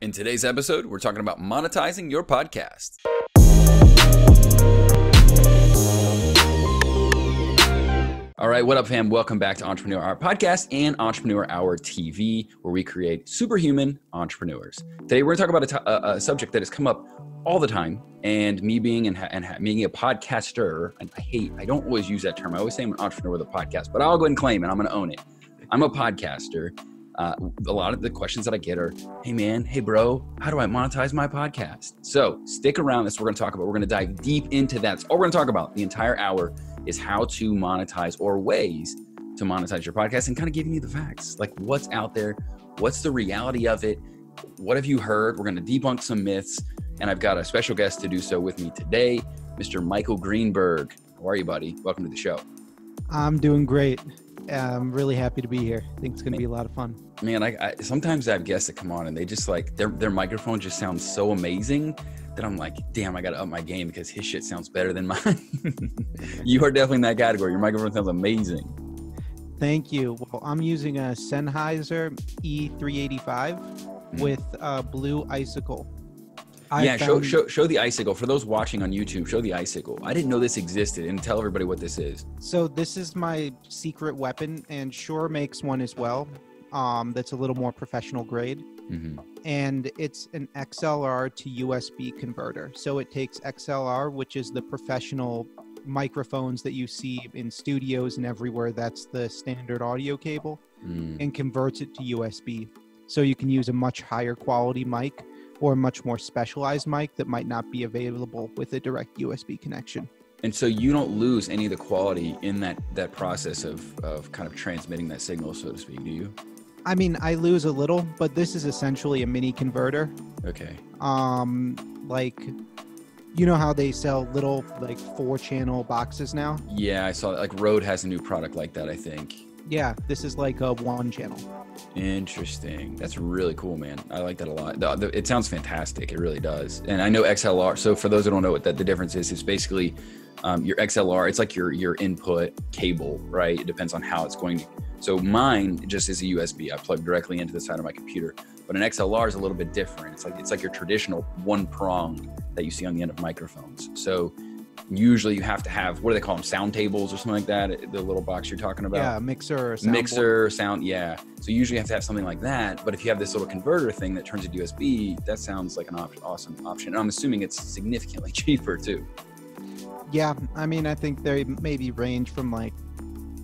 In today's episode, we're talking about monetizing your podcast. All right, what up, fam? Welcome back to Entrepreneur Hour Podcast and Entrepreneur Hour TV, where we create superhuman entrepreneurs. Today, we're going to talk about a, subject that has come up all the time, and me being and, and being a podcaster. And I hate, I don't always use that term. I always say I'm an entrepreneur with a podcast, but I'll go and claim it. I'm going to own it. I'm a podcaster. Uh, a lot of the questions that I get are, "Hey, man, hey, bro, how do I monetize my podcast?" So stick around. That's what we're going to talk about. We're going to dive deep into that. That's all we're going to talk about the entire hour is how to monetize or ways to monetize your podcast and kind of giving you the facts like what's out there what's the reality of it what have you heard we're going to debunk some myths and i've got a special guest to do so with me today mr michael greenberg how are you buddy welcome to the show I'm doing great. I'm really happy to be here. I think it's going to be a lot of fun. man I, I sometimes i have guests that come on and they just like their, their microphone just sounds so amazing that i'm like damn i gotta up my game because his shit sounds better than mine you are definitely in that category your microphone sounds amazing Thank you. Well, I'm using a Sennheiser E385 mm. with a blue icicle. I yeah, show, found- show show the icicle for those watching on YouTube. Show the icicle. I didn't know this existed, and tell everybody what this is. So this is my secret weapon, and Shure makes one as well. Um, that's a little more professional grade, hmm and it's an XLR to USB converter. So it takes XLR, which is the professional microphones that you see in studios and everywhere. That's the standard audio cable. Mm. and converts it to USB. So you can use a much higher quality mic or a much more specialized mic that might not be available with a direct USB connection. And so you don't lose any of the quality in that that process of of kind of transmitting that signal, so to speak. Do you? I mean, I lose a little, but this is essentially a mini converter. Okay. Um, like, you know how they sell little like four channel boxes now? Yeah, I saw like Rode has a new product like that. I think. Yeah, this is like a one channel. Interesting. That's really cool, man. I like that a lot. The, the, it sounds fantastic. It really does. And I know XLR. So for those who don't know what that the difference is, it's basically um, your XLR. It's like your your input cable, right? It depends on how it's going to. So mine just is a USB. I plug directly into the side of my computer. But an XLR is a little bit different. It's like it's like your traditional one prong that you see on the end of microphones. So usually you have to have what do they call them? Sound tables or something like that. The little box you're talking about Yeah, mixer or soundboard. mixer sound yeah so usually you have to have something like that but if you have this little converter thing that turns into usb that sounds like an op- awesome option and i'm assuming it's significantly cheaper too Yeah, I mean, I think they maybe range from like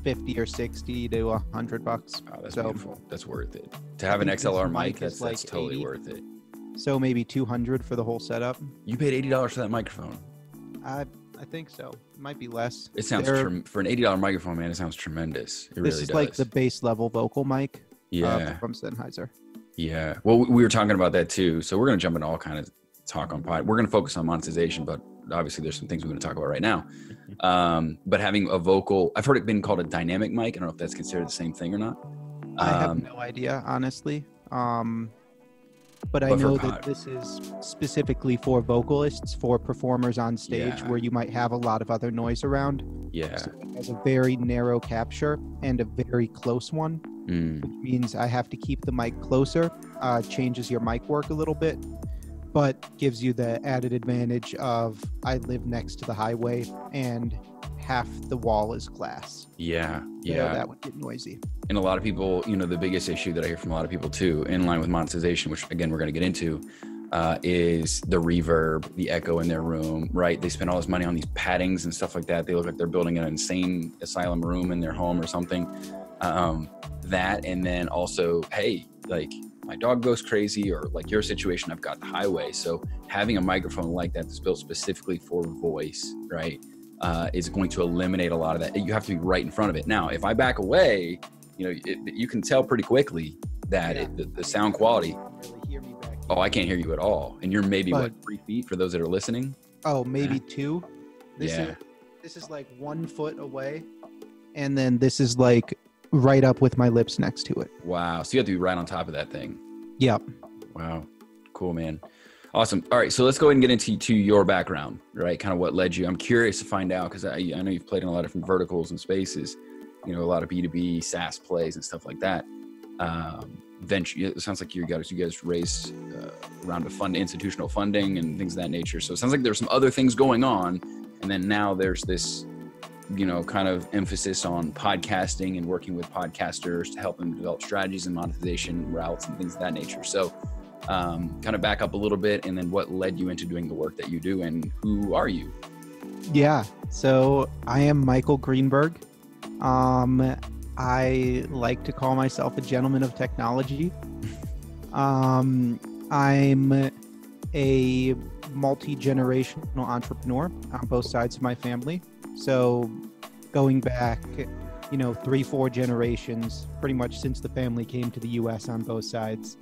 50 or 60 to 100 bucks. oh that's So- beautiful that's worth it to have an xlr mic mic that's, that's like totally 80. worth it So maybe 200 for the whole setup. you paid $80 for that microphone I I think so. It might be less. it sounds trem- for an $80 microphone man it sounds tremendous it this really is does like the base level vocal mic uh, yeah from Sennheiser. Yeah. Well, we- we were talking about that too. So we're going to jump into all kind of talk on pod. We're going to focus on monetization, but obviously there's some things we're going to talk about right now. Um, but having a vocal, I've heard it been called a dynamic mic. I don't know if that's considered the same thing or not. I have Um, no idea, honestly. Um, but I But for know that this is specifically for vocalists, for performers on stage Yeah. where you might have a lot of other noise around. Yeah. So it has a very narrow capture and a very close one. Mm, which means I have to keep the mic closer. Uh, changes your mic work a little bit, but gives you the added advantage of I live next to the highway and half the wall is glass. yeah. Yeah. that would get noisy. and a lot of people, you know, the biggest issue that I hear from a lot of people too, in line with monetization, which again we're going to get into, uh, is the reverb, the echo in their room. Right? They spend all this money on these paddings and stuff like that. They look like they're building an insane asylum room in their home or something. Um, that, and then also, hey, like my dog goes crazy, or like your situation, I've got the highway. So having a microphone like that that's built specifically for voice, right? Uh, is going to eliminate a lot of that. You have to be right in front of it. Now, if I back away, you know, it, you can tell pretty quickly that Yeah. it, the, the sound quality. Really hear me back. Oh, I can't hear you at all. And you're maybe what three feet for those that are listening. Oh, maybe two. This Yeah. is this is like one foot away, and then this is like right up with my lips next to it. Wow. So you have to be right on top of that thing. Yep. Wow. Cool, man. Awesome. All right. So let's go ahead and get into to your background, right? Kind of what led you. I'm curious to find out because I, I know you've played in a lot of different verticals and spaces, you know, a lot of B2B SaaS plays and stuff like that. Um, venture, it sounds like you guys, you guys raised uh, round of fund institutional funding and things of that nature. So it sounds like there's some other things going on, and then now there's this, you know, kind of emphasis on podcasting and working with podcasters to help them develop strategies and monetization routes and things of that nature. So. Um, kind of back up a little bit, and then what led you into doing the work that you do, and who are you? Yeah. So I am Michael Greenberg. Um, I like to call myself a gentleman of technology. Um, I'm a multi generational entrepreneur on both sides of my family. So going back, you know, three, four generations, pretty much since the family came to the US on both sides,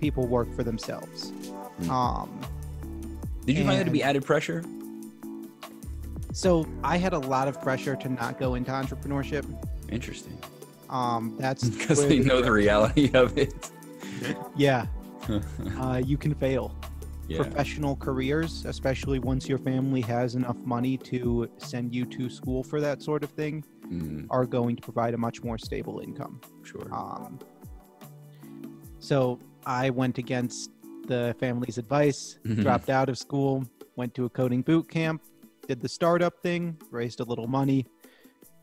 people work for themselves. Hmm. Um, Did you find that to be added pressure? so I had a lot of pressure to not go into entrepreneurship. Interesting, Um, that's because they know the reality of it. Yeah, uh, you can fail. yeah, Professional careers, especially once your family has enough money to send you to school for that sort of thing, Mm, are going to provide a much more stable income. sure. Um, so I went against the family's advice, dropped out of school, went to a coding boot camp, did the startup thing, raised a little money,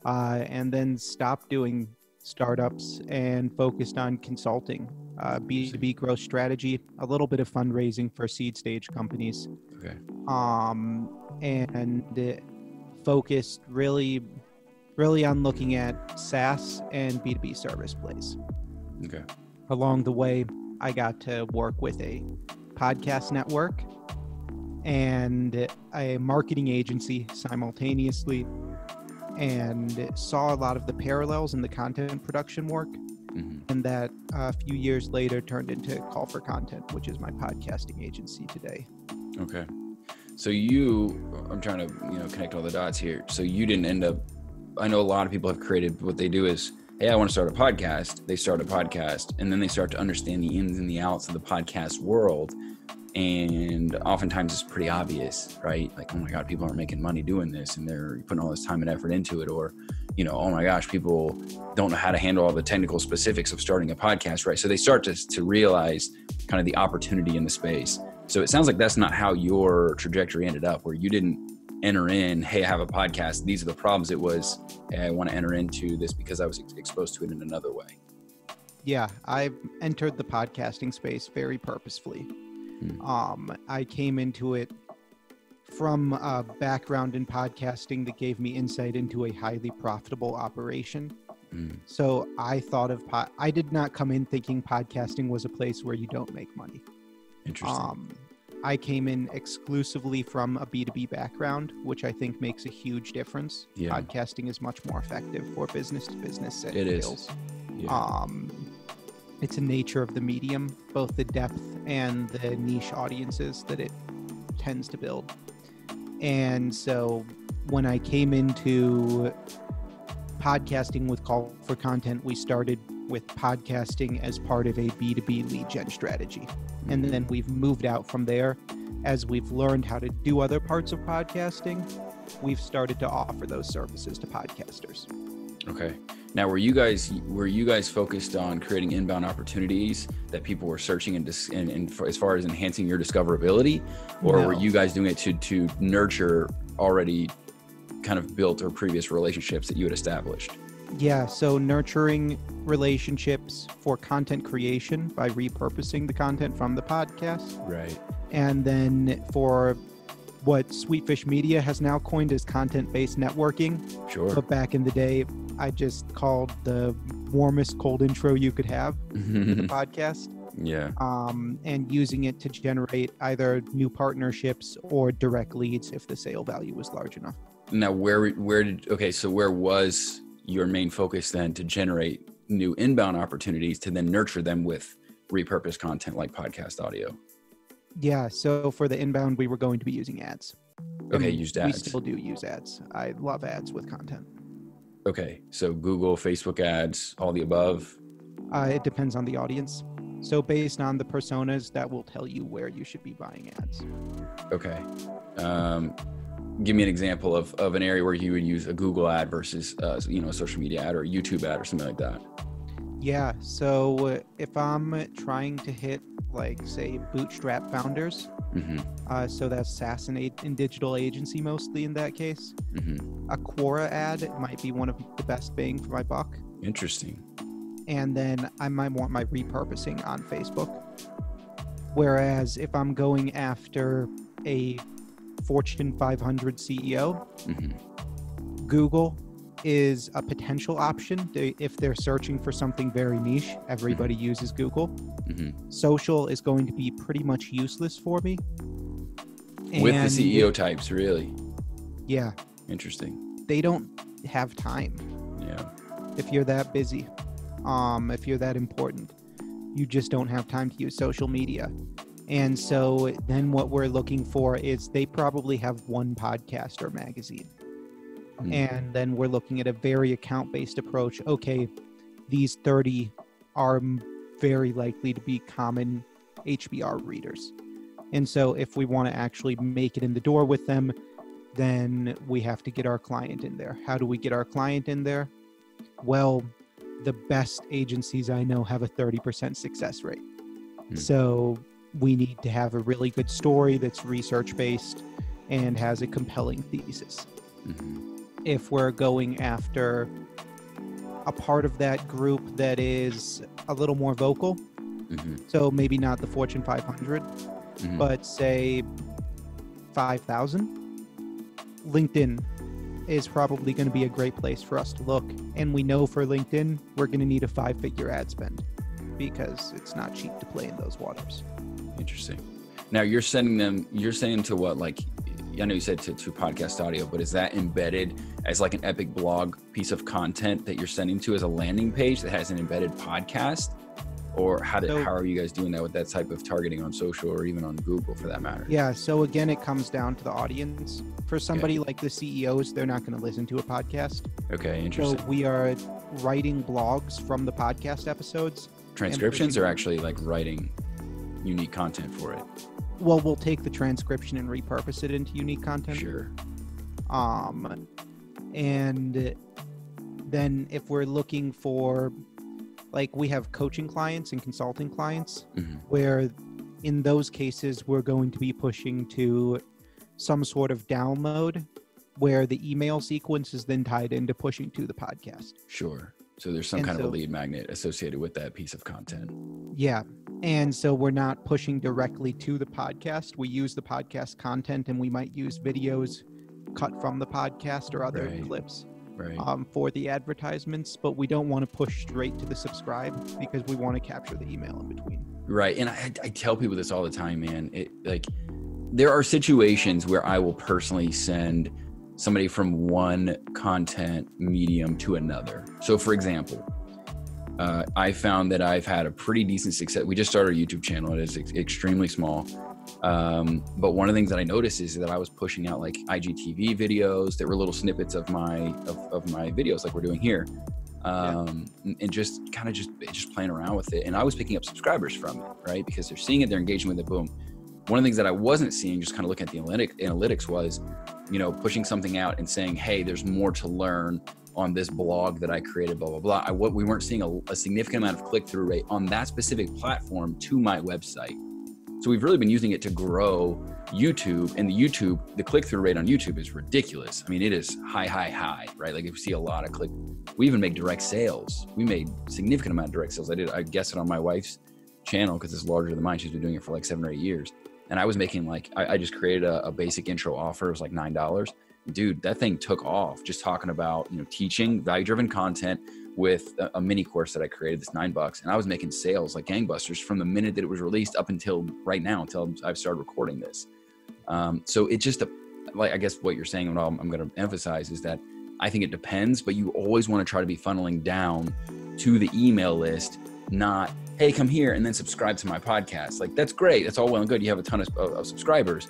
uh, and then stopped doing startups and focused on consulting, uh, B2B growth strategy, a little bit of fundraising for seed stage companies, Okay. um, and focused really, really on looking at SaaS and B2B service plays Okay. Along the way, I got to work with a podcast network and a marketing agency simultaneously and saw a lot of the parallels in the content production work hmm and that a few years later turned into call for content which is my podcasting agency today Okay. So you, I'm trying to you know connect all the dots here. So you didn't end up. I know a lot of people have created what they do is, hey, I want to start a podcast. They start a podcast, and then they start to understand the ins and the outs of the podcast world. And oftentimes it's pretty obvious, right? Like, oh my God, people aren't making money doing this, and they're putting all this time and effort into it, or you know, oh my gosh, people don't know how to handle all the technical specifics of starting a podcast, right? So they start to to realize kind of the opportunity in the space. So it sounds like that's not how your trajectory ended up, where you didn't enter in, hey, I have a podcast. These are the problems. It was, hey, I want to enter into this because I was ex- exposed to it in another way. yeah i entered the podcasting space very purposefully Hmm. um, i came into it from a background in podcasting that gave me insight into a highly profitable operation Mm, so i thought of po- i did not come in thinking podcasting was a place where you don't make money interesting. um, i came in exclusively from a b2b background which i think makes a huge difference Yeah. podcasting is much more effective for business to business It is. yeah. um, it's a nature of the medium, both the depth and the niche audiences that it tends to build. And so when I came into podcasting with Call for Content, we started with podcasting as part of a B2B lead gen strategy. And mm-hmm. then we've moved out from there as we've learned how to do other parts of podcasting. We've started to offer those services to podcasters. Okay. Now, were you guys were you guys focused on creating inbound opportunities that people were searching and, dis- and, and for, as far as enhancing your discoverability, or were you guys doing it to to nurture already kind of built or previous relationships that you had established? Yeah, so nurturing relationships for content creation by repurposing the content from the podcast. Right. And then for what Sweetfish Media has now coined as content based networking. Sure. But back in the day, I just called the warmest cold intro you could have to the podcast. yeah. Um, and using it to generate either new partnerships or direct leads if the sale value was large enough. Now, where where did okay? So where was your main focus then to generate new inbound opportunities to then nurture them with repurposed content like podcast audio? Yeah, so for the inbound, we were going to be using ads. Okay, And used We ads. still do use ads. I love ads with content. Okay, so Google, Facebook ads, all the above. Uh, it depends on the audience. So based on the personas, that will tell you where you should be buying ads. Okay. Um, give me an example of, of an area where you would use a Google ad versus uh, you know a social media ad or a YouTube ad or something like that. Yeah. So if I'm trying to hit like say bootstrap founders. hmm Uh, so that's SaaS and, a- and digital agency mostly in that case. hmm A Quora ad might be one of the best bang for my buck. Interesting. And then I might want my repurposing on Facebook. Whereas if I'm going after a Fortune 500 CEO, hmm Google is a potential option They- if they're searching for something very niche. Everybody uses Google. hmm Social is going to be pretty much useless for me. With the CEO types, really Yeah, interesting. they don't have time Yeah. if you're that busy. Um, if you're that important, you just don't have time to use social media. And so then what we're looking for is they probably have one podcast or magazine. Hmm. And then we're looking at a very account based approach. Okay, these 30 are very likely to be common HBR readers. And so if we want to actually make it in the door with them, then we have to get our client in there. How do we get our client in there? Well, the best agencies I know have a 30% success rate. Hmm. So we need to have a really good story that's research based and has a compelling thesis. hmm If we're going after a part of that group that is a little more vocal, hmm so maybe not the Fortune 500, hmm but say 5,000, LinkedIn is probably going to be a great place for us to look. And we know for LinkedIn, we're going to need a five figure ad spend because it's not cheap to play in those waters. Interesting. Now you're sending them. You're saying to what? Like, I know you said to, to podcast audio, but is that embedded as like an epic blog piece of content that you're sending to as a landing page that has an embedded podcast? Or how did, So- how are you guys doing that with that type of targeting on social or even on Google for that matter? Yeah. So again, it comes down to the audience. For somebody like the CEOs, they're not going to listen to a podcast. Okay, interesting. So we are writing blogs from the podcast episodes. Transcriptions are actually like writing unique content for it? Well, we'll take the transcription and repurpose it into unique content. Sure. um and then if we're looking for like we have coaching clients and consulting clients hmm where in those cases we're going to be pushing to some sort of download where the email sequence is then tied into pushing to the podcast Sure. So there's some And kind of a lead magnet associated with that piece of content. yeah and so we're not pushing directly to the podcast we use the podcast content and we might use videos cut from the podcast or other Right. clips Right. um, for the advertisements, but we don't want to push straight to the subscribe because we want to capture the email in between. Right. And I, I tell people this all the time, man. It like there are situations where I will personally send somebody from one content medium to another. So for example, uh, I found that I've had a pretty decent success. We just started a YouTube channel. It is ex- extremely small. Um, but one of the things that I noticed is that I was pushing out like IGTV videos that were little snippets of my of, of my videos, like we're doing here, um, and, and just kind of just just playing around with it. And I was picking up subscribers from it, right? Because they're seeing it, they're engaging with it. Boom. One of the things that I wasn't seeing, just kind of looking at the analytic, analytics, was, you know, pushing something out and saying, "Hey, there's more to learn on this blog that I created." Blah blah blah. I what we weren't seeing a, a significant amount of click through rate on that specific platform to my website. So we've really been using it to grow YouTube, and the YouTube, the click through rate on YouTube is ridiculous. I mean, it is high, high, high, right? Like if you see a lot of click, we even make direct sales. We made significant amount of direct sales. I did, I guess it on my wife's channel because it's larger than mine. She's been doing it for like seven or eight years, and I was making like I, I just created a, a basic intro offer. It was like nine dollars. Dude, that thing took off. Just talking about you know teaching value driven content with a, a mini course that I created. This nine bucks, and I was making sales like gangbusters from the minute that it was released up until right now, until I've started recording this. Um, so it just a, like I guess what you're saying, and all I'm going to emphasize is that I think it depends, but you always want to try to be funneling down to the email list, not hey, come here and then subscribe to my podcast. Like that's great, that's all well and good. You have a ton of, of subscribers,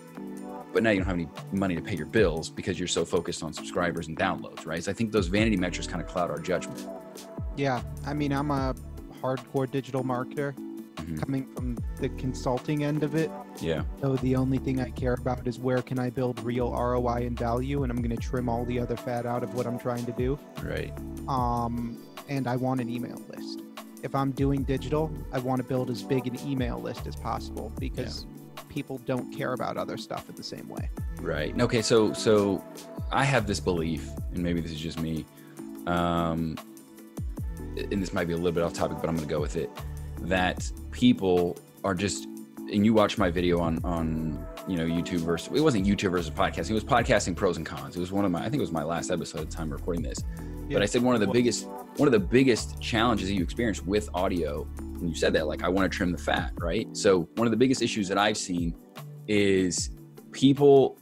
but now you don't have any money to pay your bills because you're so focused on subscribers and downloads, right? So I think those vanity metrics kind of cloud our judgment. Yeah, I mean, I'm a hardcore digital marketer Mhm. coming from the consulting end of it. Yeah, So the only thing I care about is where can I build real ROI and value, and I'm going to trim all the other fat out of what I'm trying to do. right. Um, and I want an email list. if I'm doing digital, I want to build as big an email list as possible because people don't care about other stuff in the same way. Right. Okay. So so I have this belief, and maybe this is just me, um, and this might be a little bit off topic, but I'm going to go with it. That people are just, and you watch my video on on you know YouTube versus it wasn't YouTube versus podcasting. It was podcasting pros and cons. It was one of my I think it was my last episode at the time recording this. Yeah. But I said one of the biggest one of the biggest challenges that you experience with audio, and you said that like I want to trim the fat, right? So one of the biggest issues that I've seen is people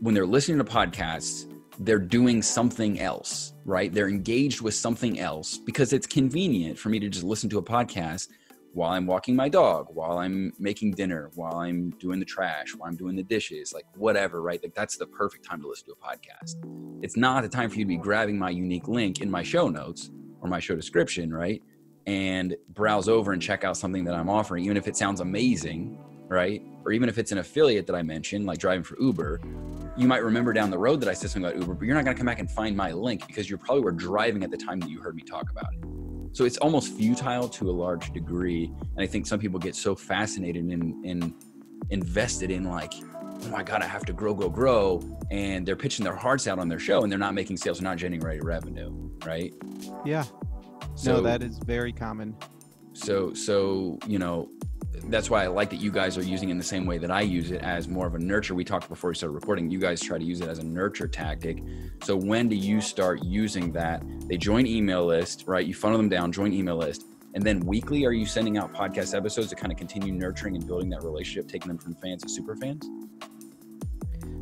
when they're listening to podcasts, they're doing something else, right? They're engaged with something else because it's convenient for me to just listen to a podcast while I'm walking my dog, while I'm making dinner, while I'm doing the trash, while I'm doing the dishes, like whatever, right? Like that's the perfect time to listen to a podcast. It's not the time for you to be grabbing my unique link in my show notes or my show description, right? And browse over and check out something that I'm offering, even if it sounds amazing, right? Or even if it's an affiliate that I mentioned, like driving for Uber, you might remember down the road that I said something about Uber, but you're not to come back and find my link because you probably were driving at the time that you heard me talk about it. So it's almost futile to a large degree. And I think some people get so fascinated and, and invested in like, oh my God, I have to grow, grow, grow. And they're pitching their hearts out on their show and they're not making sales, they're not generating revenue, right? Yeah. So no, that is very common. so so you know that's why I like that you guys are using it in the same way that I use it as more of a nurture. We talked before we started recording. You guys try to use it as a nurture tactic. So when do you start using that? They join email list, right? You funnel them down, join email list, and then weekly, are you sending out podcast episodes to kind of continue nurturing and building that relationship, taking them from fans to super fans?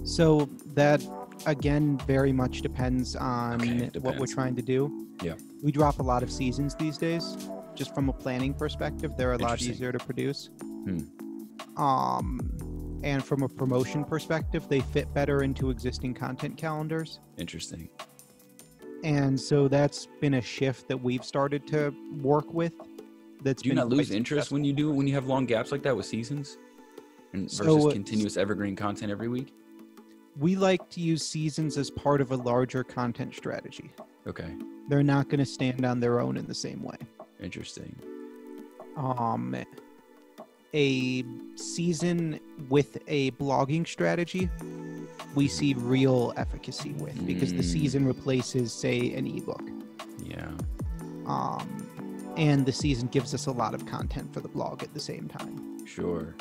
So that again very much depends on Okay, it what we're trying to do. Yeah. We drop a lot of seasons these days. Just from a planning perspective, they're a lot easier to produce. Hmm. Um and from a promotion perspective, they fit better into existing content calendars. Interesting. And so that's been a shift that we've started to work with. That's Do you not lose interest when you do when you have long gaps like that with seasons? And So, versus uh, continuous evergreen content every week? we like to use seasons as part of a larger content strategy. Okay. They're not going to stand on their own in the same way. Interesting. Um, a season with a blogging strategy, we see real efficacy with because the Mm. season replaces, say, an ebook. Yeah. Um, and the season gives us a lot of content for the blog at the same time. Sure.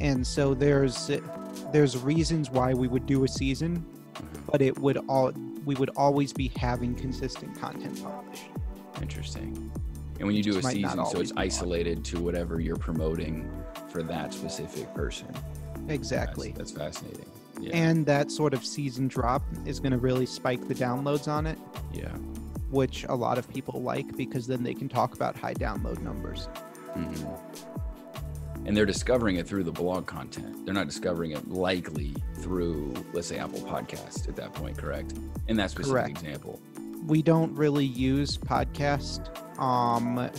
And so there's there's reasons why we would do a season, Mhm. but it would all we would always be having consistent content published. Interesting. And when you do a Just might not season, so it's on. isolated to whatever you're promoting for that specific person. Exactly. That's, that's fascinating. Yeah. And that sort of season drop is going to really spike the downloads on it, yeah. which a lot of people like because then they can talk about high download numbers. hmm And they're discovering it through the blog content. They're not discovering it likely through, let's say, Apple Podcast at that point, correct? In that specific Correct. example. We don't really use podcast um,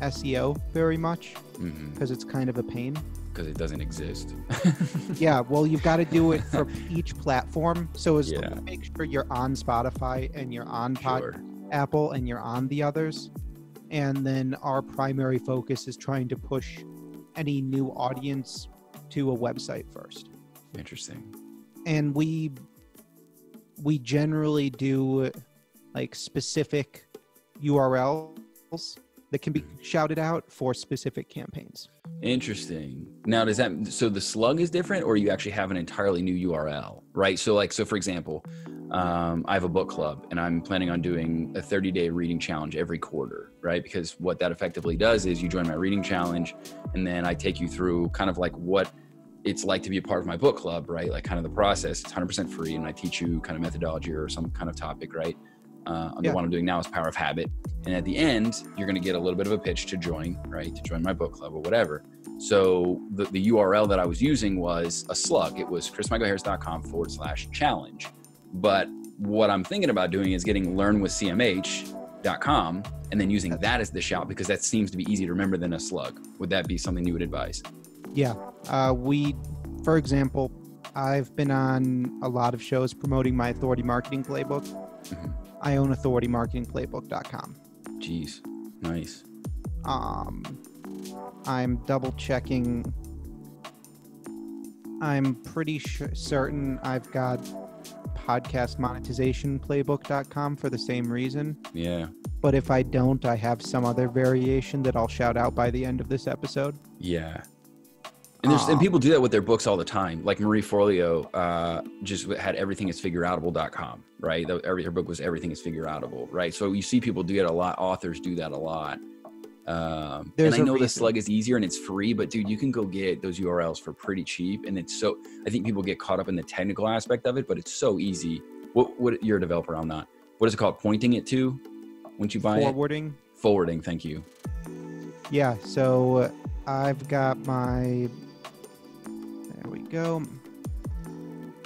SEO very much Because because it's kind of a pain. Because it doesn't exist. Yeah, well, you've got to do it for each platform. So as Yeah. to make sure you're on Spotify and you're on Pod Sure. Apple and you're on the others. And then our primary focus is trying to push any new audience to a website first. Interesting. And we we generally do like specific URLs that can be shouted out for specific campaigns. Interesting. Now, does that so the slug is different, or you actually have an entirely new URL, right? So, like, so for example, um, I have a book club, and I'm planning on doing a 30 day reading challenge every quarter, right? Because what that effectively does is you join my reading challenge, and then I take you through kind of like what it's like to be a part of my book club, right? Like, kind of the process. It's 100% free, and I teach you kind of methodology or some kind of topic, right? Uh, and Yeah. the one I'm doing now is Power of Habit. And at the end, you're going to get a little bit of a pitch to join, right? To join my book club or whatever. So the, the URL that I was using was a slug. It was chrismichaelharris.com forward slash challenge. But what I'm thinking about doing is getting learnwithcmh.com and then using that as the shout because that seems to be easier to remember than a slug. Would that be something you would advise? Yeah. Uh, we, for example, I've been on a lot of shows promoting my authority marketing playbook. Mhm. I own authoritymarketingplaybook.com. Jeez. Nice. Um, I'm double checking. I'm pretty sure, certain I've got podcast monetization playbook.com for the same reason. Yeah. But if I don't, I have some other variation that I'll shout out by the end of this episode. Yeah. And there's and people do that with their books all the time. Like Marie Forleo uh, just had everything is figureoutable.com, right? That- Every her book was everything is figureoutable, right? So you see people do it a lot. Authors do that a lot. Um, and I know the slug is easier and it's free, but dude, you can go get those URLs for pretty cheap. And it's so I think people get caught up in the technical aspect of it, but it's so easy. What what you're a developer on that? What is it called? Pointing it to once you buy it? Forwarding. Forwarding. Thank you. Yeah, so I've got my. Go.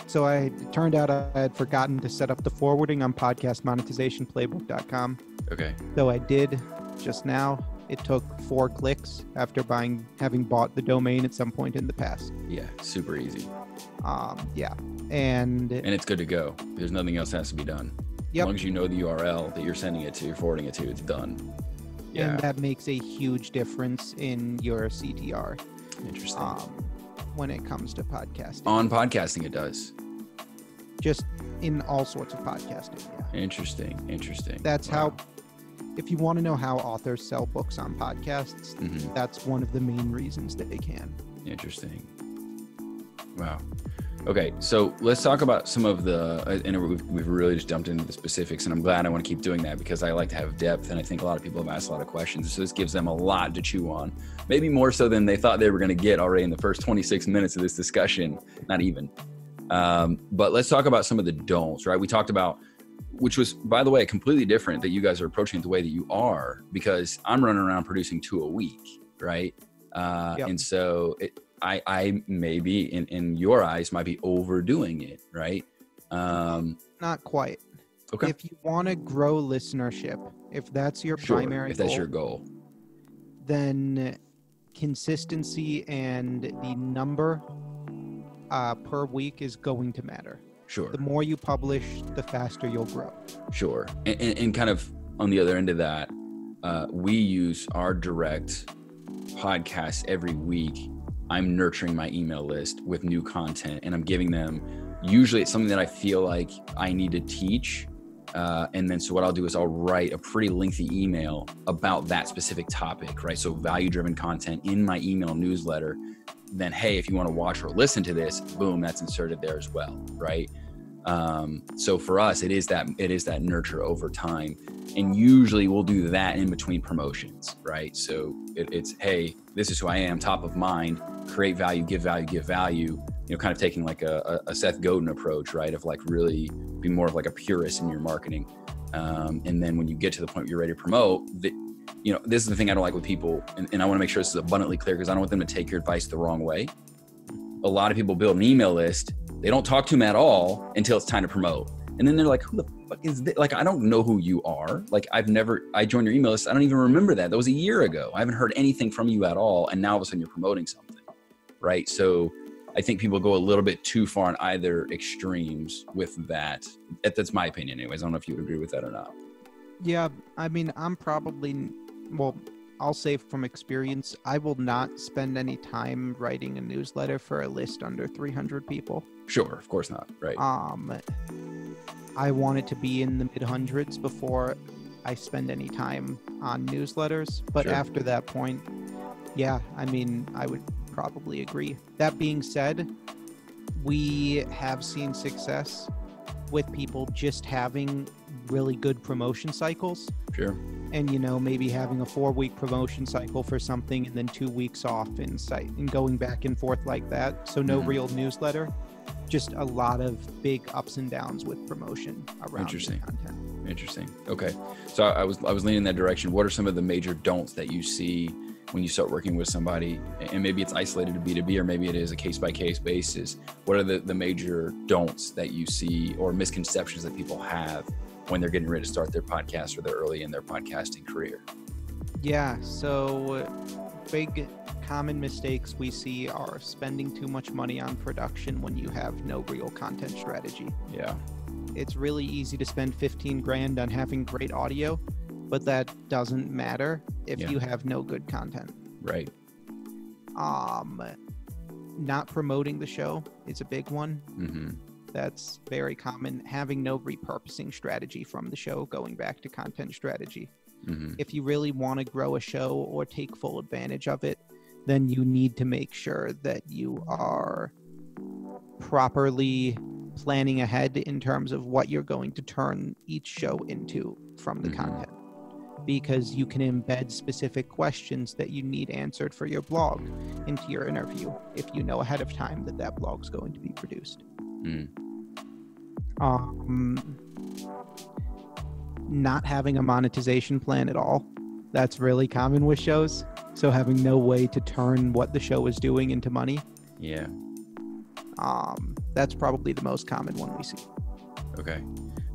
So I it turned out I had forgotten to set up the forwarding on podcastmonetizationplaybook.com. Okay. Though I did just now. It took four clicks after buying, having bought the domain at some point in the past. Yeah. Super easy. Um, yeah, and and it's good to go. There's nothing else that has to be done. As long as you know the URL that you're sending it to, you're forwarding it to, it's done. Yeah, and that makes a huge difference in your CTR interesting. um, when it comes to podcasting. On podcasting, it does. Just in all sorts of podcasting. Yeah. Interesting. Interesting. That's Wow. how, if you want to know how authors sell books on podcasts, Mhm. that's one of the main reasons that they can. Interesting. Wow. Okay, so let's talk about some of the, uh, and we've, we've really just jumped into the specifics, and I'm glad I want to keep doing that because I like to have depth, and I think a lot of people have asked a lot of questions, so this gives them a lot to chew on, maybe more so than they thought they were going to get already in the first 26 minutes of this discussion, not even. Um, but let's talk about some of the don'ts, right? We talked about, which was, by the way, completely different that you guys are approaching it the way that you are because I'm running around producing two a week, right? Uh, Yep. And so it, I, I maybe in, in your eyes might be overdoing it, right? Um, Not quite. okay, If you want to grow listenership, if that's your sure. primary If that's goal, your goal, then consistency and the number uh, per week is going to matter. sure, The more you publish, the faster you'll grow. sure. And, and, and kind of on the other end of that, uh, we use our direct podcast every week. I'm nurturing my email list with new content, and I'm giving them. Usually, it's something that I feel like I need to teach. Uh, and then, so what I'll do is I'll write a pretty lengthy email about that specific topic, right? So, value driven content in my email newsletter. Then, hey, if you want to watch or listen to this, boom, that's inserted there as well, right? Um, so for us, it is that it is that nurture over time, and usually we'll do that in between promotions, right? So it, it's hey, this is who I am, top of mind, create value, give value, give value. You know, kind of taking like a, a Seth Godin approach, right? Of like really be more of like a purist in your marketing, um, and then when you get to the point where you're ready to promote, that you know, this is the thing I don't like with people, and, and I want to make sure this is abundantly clear because I don't want them to take your advice the wrong way. A lot of people build an email list they don't talk to them at all until it's time to promote. And then they're like, who the fuck is this? Like, I don't know who you are. Like, I've never, I joined your email list. I don't even remember that. That was a year ago. I haven't heard anything from you at all. And now all of a sudden you're promoting something. Right. So I think people go a little bit too far in either extremes with that. That- That's my opinion, anyways. I don't know if you would agree with that or not. Yeah, I mean, I'm probably, well, I'll say from experience, I will not spend any time writing a newsletter for a list under 300 people. Sure. Of course not. Right. Um, I want it to be in the mid hundreds before I spend any time on newsletters. But Sure. after that point, yeah, I mean, I would probably agree. That being said, we have seen success with people just having really good promotion cycles sure. and you know maybe having a four week promotion cycle for something and then two weeks off in site and going back and forth like that so no Mhm. real newsletter just a lot of big ups and downs with promotion around the Interesting. content Interesting. Okay. So I I was I was leaning in that direction. What are some of the major don'ts that you see when you start working with somebody? And maybe it's isolated to B2B or maybe it is a case by case basis. What are the, the major don'ts that you see or misconceptions that people have when they're getting ready to start their podcast or they're early in their podcasting career? yeah so big common mistakes we see are spending too much money on production when you have no real content strategy Yeah. it's really easy to spend 15 grand on having great audio but that doesn't matter if Yeah. you have no good content. Right. Um, not promoting the show is a big one. hmm That's very common. Having no repurposing strategy from the show, going back to content strategy. hmm If you really want to grow a show or take full advantage of it, then you need to make sure that you are properly planning ahead in terms of what you're going to turn each show into from the Mhm. content. Because you can embed specific questions that you need answered for your blog into your interview if you know ahead of time that that blog's going to be produced. Mm. Um, not having a monetization plan at all. That's really common with shows. So having no way to turn what the show is doing into money. Yeah. Um, that's probably the most common one we see. Okay.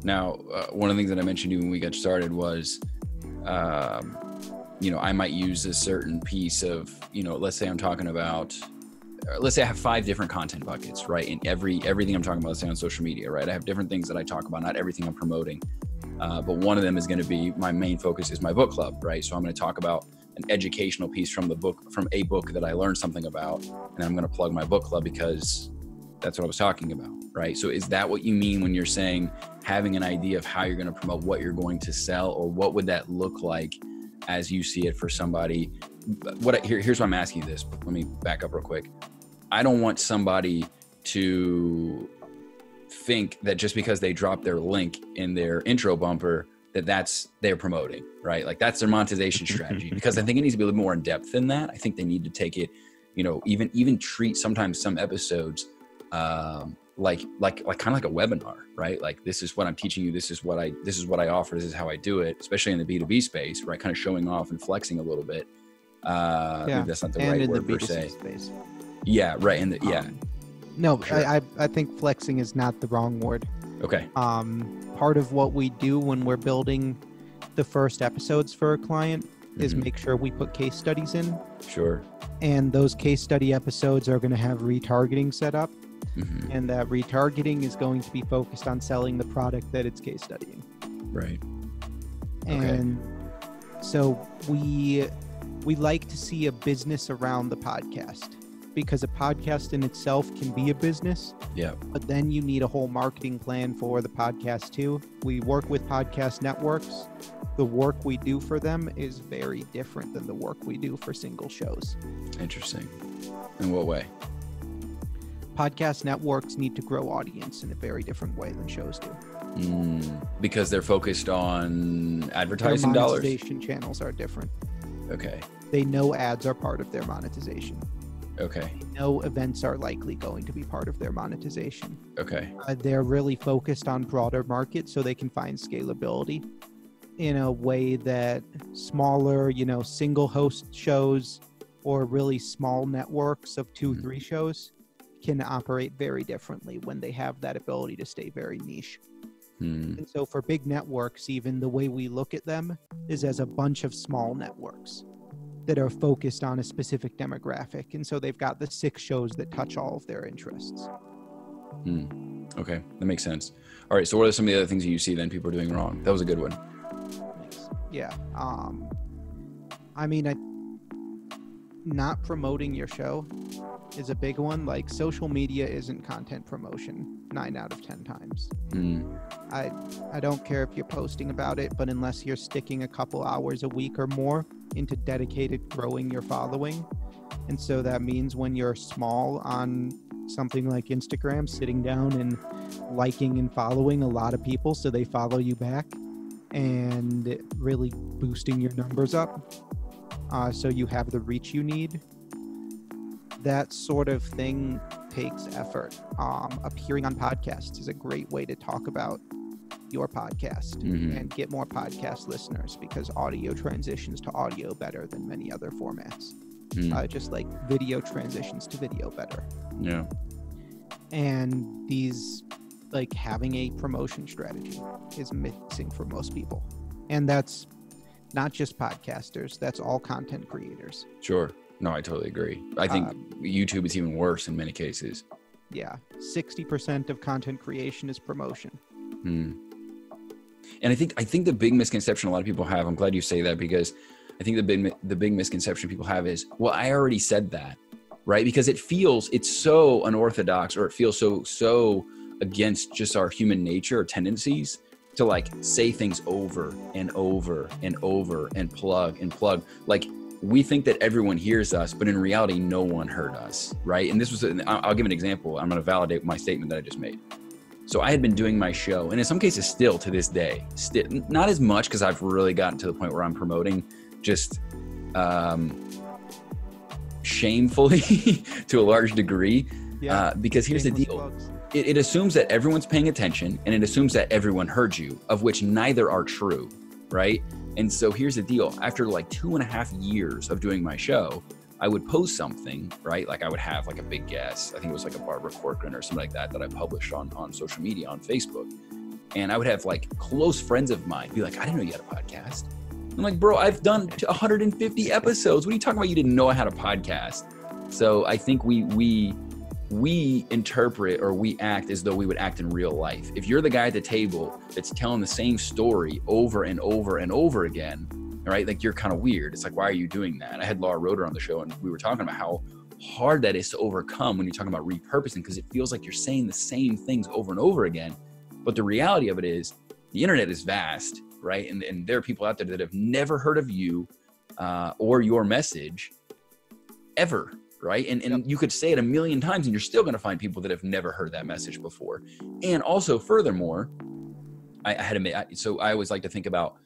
Now, uh, one of the things that I mentioned to you when we got started was, um, you know, I might use a certain piece of, you know, let's say I'm talking about, uh, let's say I have five different content buckets, right? And every everything I'm talking about, let's say on social media, right? I have different things that I talk about, not everything I'm promoting, uh, but one of them is going to be my main focus is my book club, right? So I'm going to talk about an educational piece from the book, from a book that I learned something about, and I'm going to plug my book club because that's what I was talking about, right? So is that what you mean when you're saying having an idea of how you're going to promote what you're going to sell, or what would that look like as you see it for somebody? What I, here, here's why I'm asking you this. Let me back up real quick. I don't want somebody to think that just because they drop their link in their intro bumper that that's they're promoting right like that's their monetization strategy because i think it needs to be a little more in depth than that i think they need to take it you know even even treat sometimes some episodes um like like like kind of like a webinar right like this is what i'm teaching you this is what i this is what i offer this is how i do it especially in the b2b space right kind of showing off and flexing a little bit uh Yeah, that's not the and right in the word per B2C se space. yeah right and the, yeah Um, no, Sure. I, I, I think flexing is not the wrong word. okay Um, part of what we do when we're building the first episodes for a client is Mhm. make sure we put case studies in. sure And those case study episodes are going to have retargeting set up. Hmm and that retargeting is going to be focused on selling the product that it's case studying. right Okay. And so we we like to see a business around the podcast because a podcast in itself can be a business, yeah but then you need a whole marketing plan for the podcast too. We work with podcast networks. The work we do for them is very different than the work we do for single shows. interesting in what way Podcast networks need to grow audience in a very different way than shows do. Mm, because they're focused on Their advertising dollars. monetization channels are different. Okay. They know ads are part of their monetization. Okay. They know events are likely going to be part of their monetization. Okay. Uh, they're really focused on broader markets so they can find scalability in a way that smaller, you know, single host shows or really small networks of 2 Mhm. three shows can operate very differently when they have that ability to stay very niche. Hmm. And so for big networks, even the way we look at them is as a bunch of small networks that are focused on a specific demographic. And so they've got the six shows that touch all of their interests. Hmm. Okay. That makes sense. All right. So, what are some of the other things that you see then people are doing wrong? That was a good one. Yeah. Um I mean I not promoting your show is a big one. Like social media isn't content promotion nine out of ten times. Hmm. I I don't care if you're posting about it, but unless you're sticking a couple hours a week or more into dedicated growing your following, and so that means when you're small on something like Instagram, sitting down and liking and following a lot of people so they follow you back, and really boosting your numbers up, uh, so you have the reach you need. That sort of thing takes effort. Um, appearing on podcasts is a great way to talk about your podcast Mhm. and get more podcast listeners because audio transitions to audio better than many other formats. Hmm. Uh, just like video transitions to video better. yeah. And these, like having a promotion strategy, is missing for most people. And that's not just podcasters, that's all content creators. Sure. No, I totally agree. I think Um, YouTube is even worse in many cases. Yeah, 60% of content creation is promotion. Hmm. And I think I think the big misconception a lot of people have. I'm glad you say that because I think the big the big misconception people have is, well, I already said that, right? Because it feels it's so unorthodox, or it feels so so against just our human nature or tendencies to like say things over and over and over and plug and plug. Like we think that everyone hears us, but in reality, no one heard us, right? And this was, I'll give an example. I'm going to validate my statement that I just made. So I had been doing my show, and in some cases, still to this day, still not as much because I've really gotten to the point where I'm promoting just um, shamefully to a large degree. Uh, because here's the deal plugs. It, it assumes that everyone's paying attention and it assumes that everyone heard you, of which neither are true, right? And so here's the deal after like two and a half years of doing my show, I would post something, right? Like I would have like a big guest. I think it was like a Barbara Corcoran or something like that that I published on on social media on Facebook. And I would have like close friends of mine be like, I didn't know you had a podcast. I'm like, bro, I've done 150 episodes. What are you talking about? You didn't know I had a podcast. So I think we we we interpret or we act as though we would act in real life. If you're the guy at the table that's telling the same story over and over and over again, right? Like you're kind of weird. It's like, why are you doing that? I had Laura Roeder on the show and we were talking about how hard that is to overcome when you're talking about repurposing because it feels like you're saying the same things over and over again. But the reality of it is the internet is vast, right? And, and there are people out there that have never heard of you uh, or your message ever right? And, and you could say it a million times and you're still going to find people that have never heard that message before. And also furthermore i, I had to make I- so i always like to think about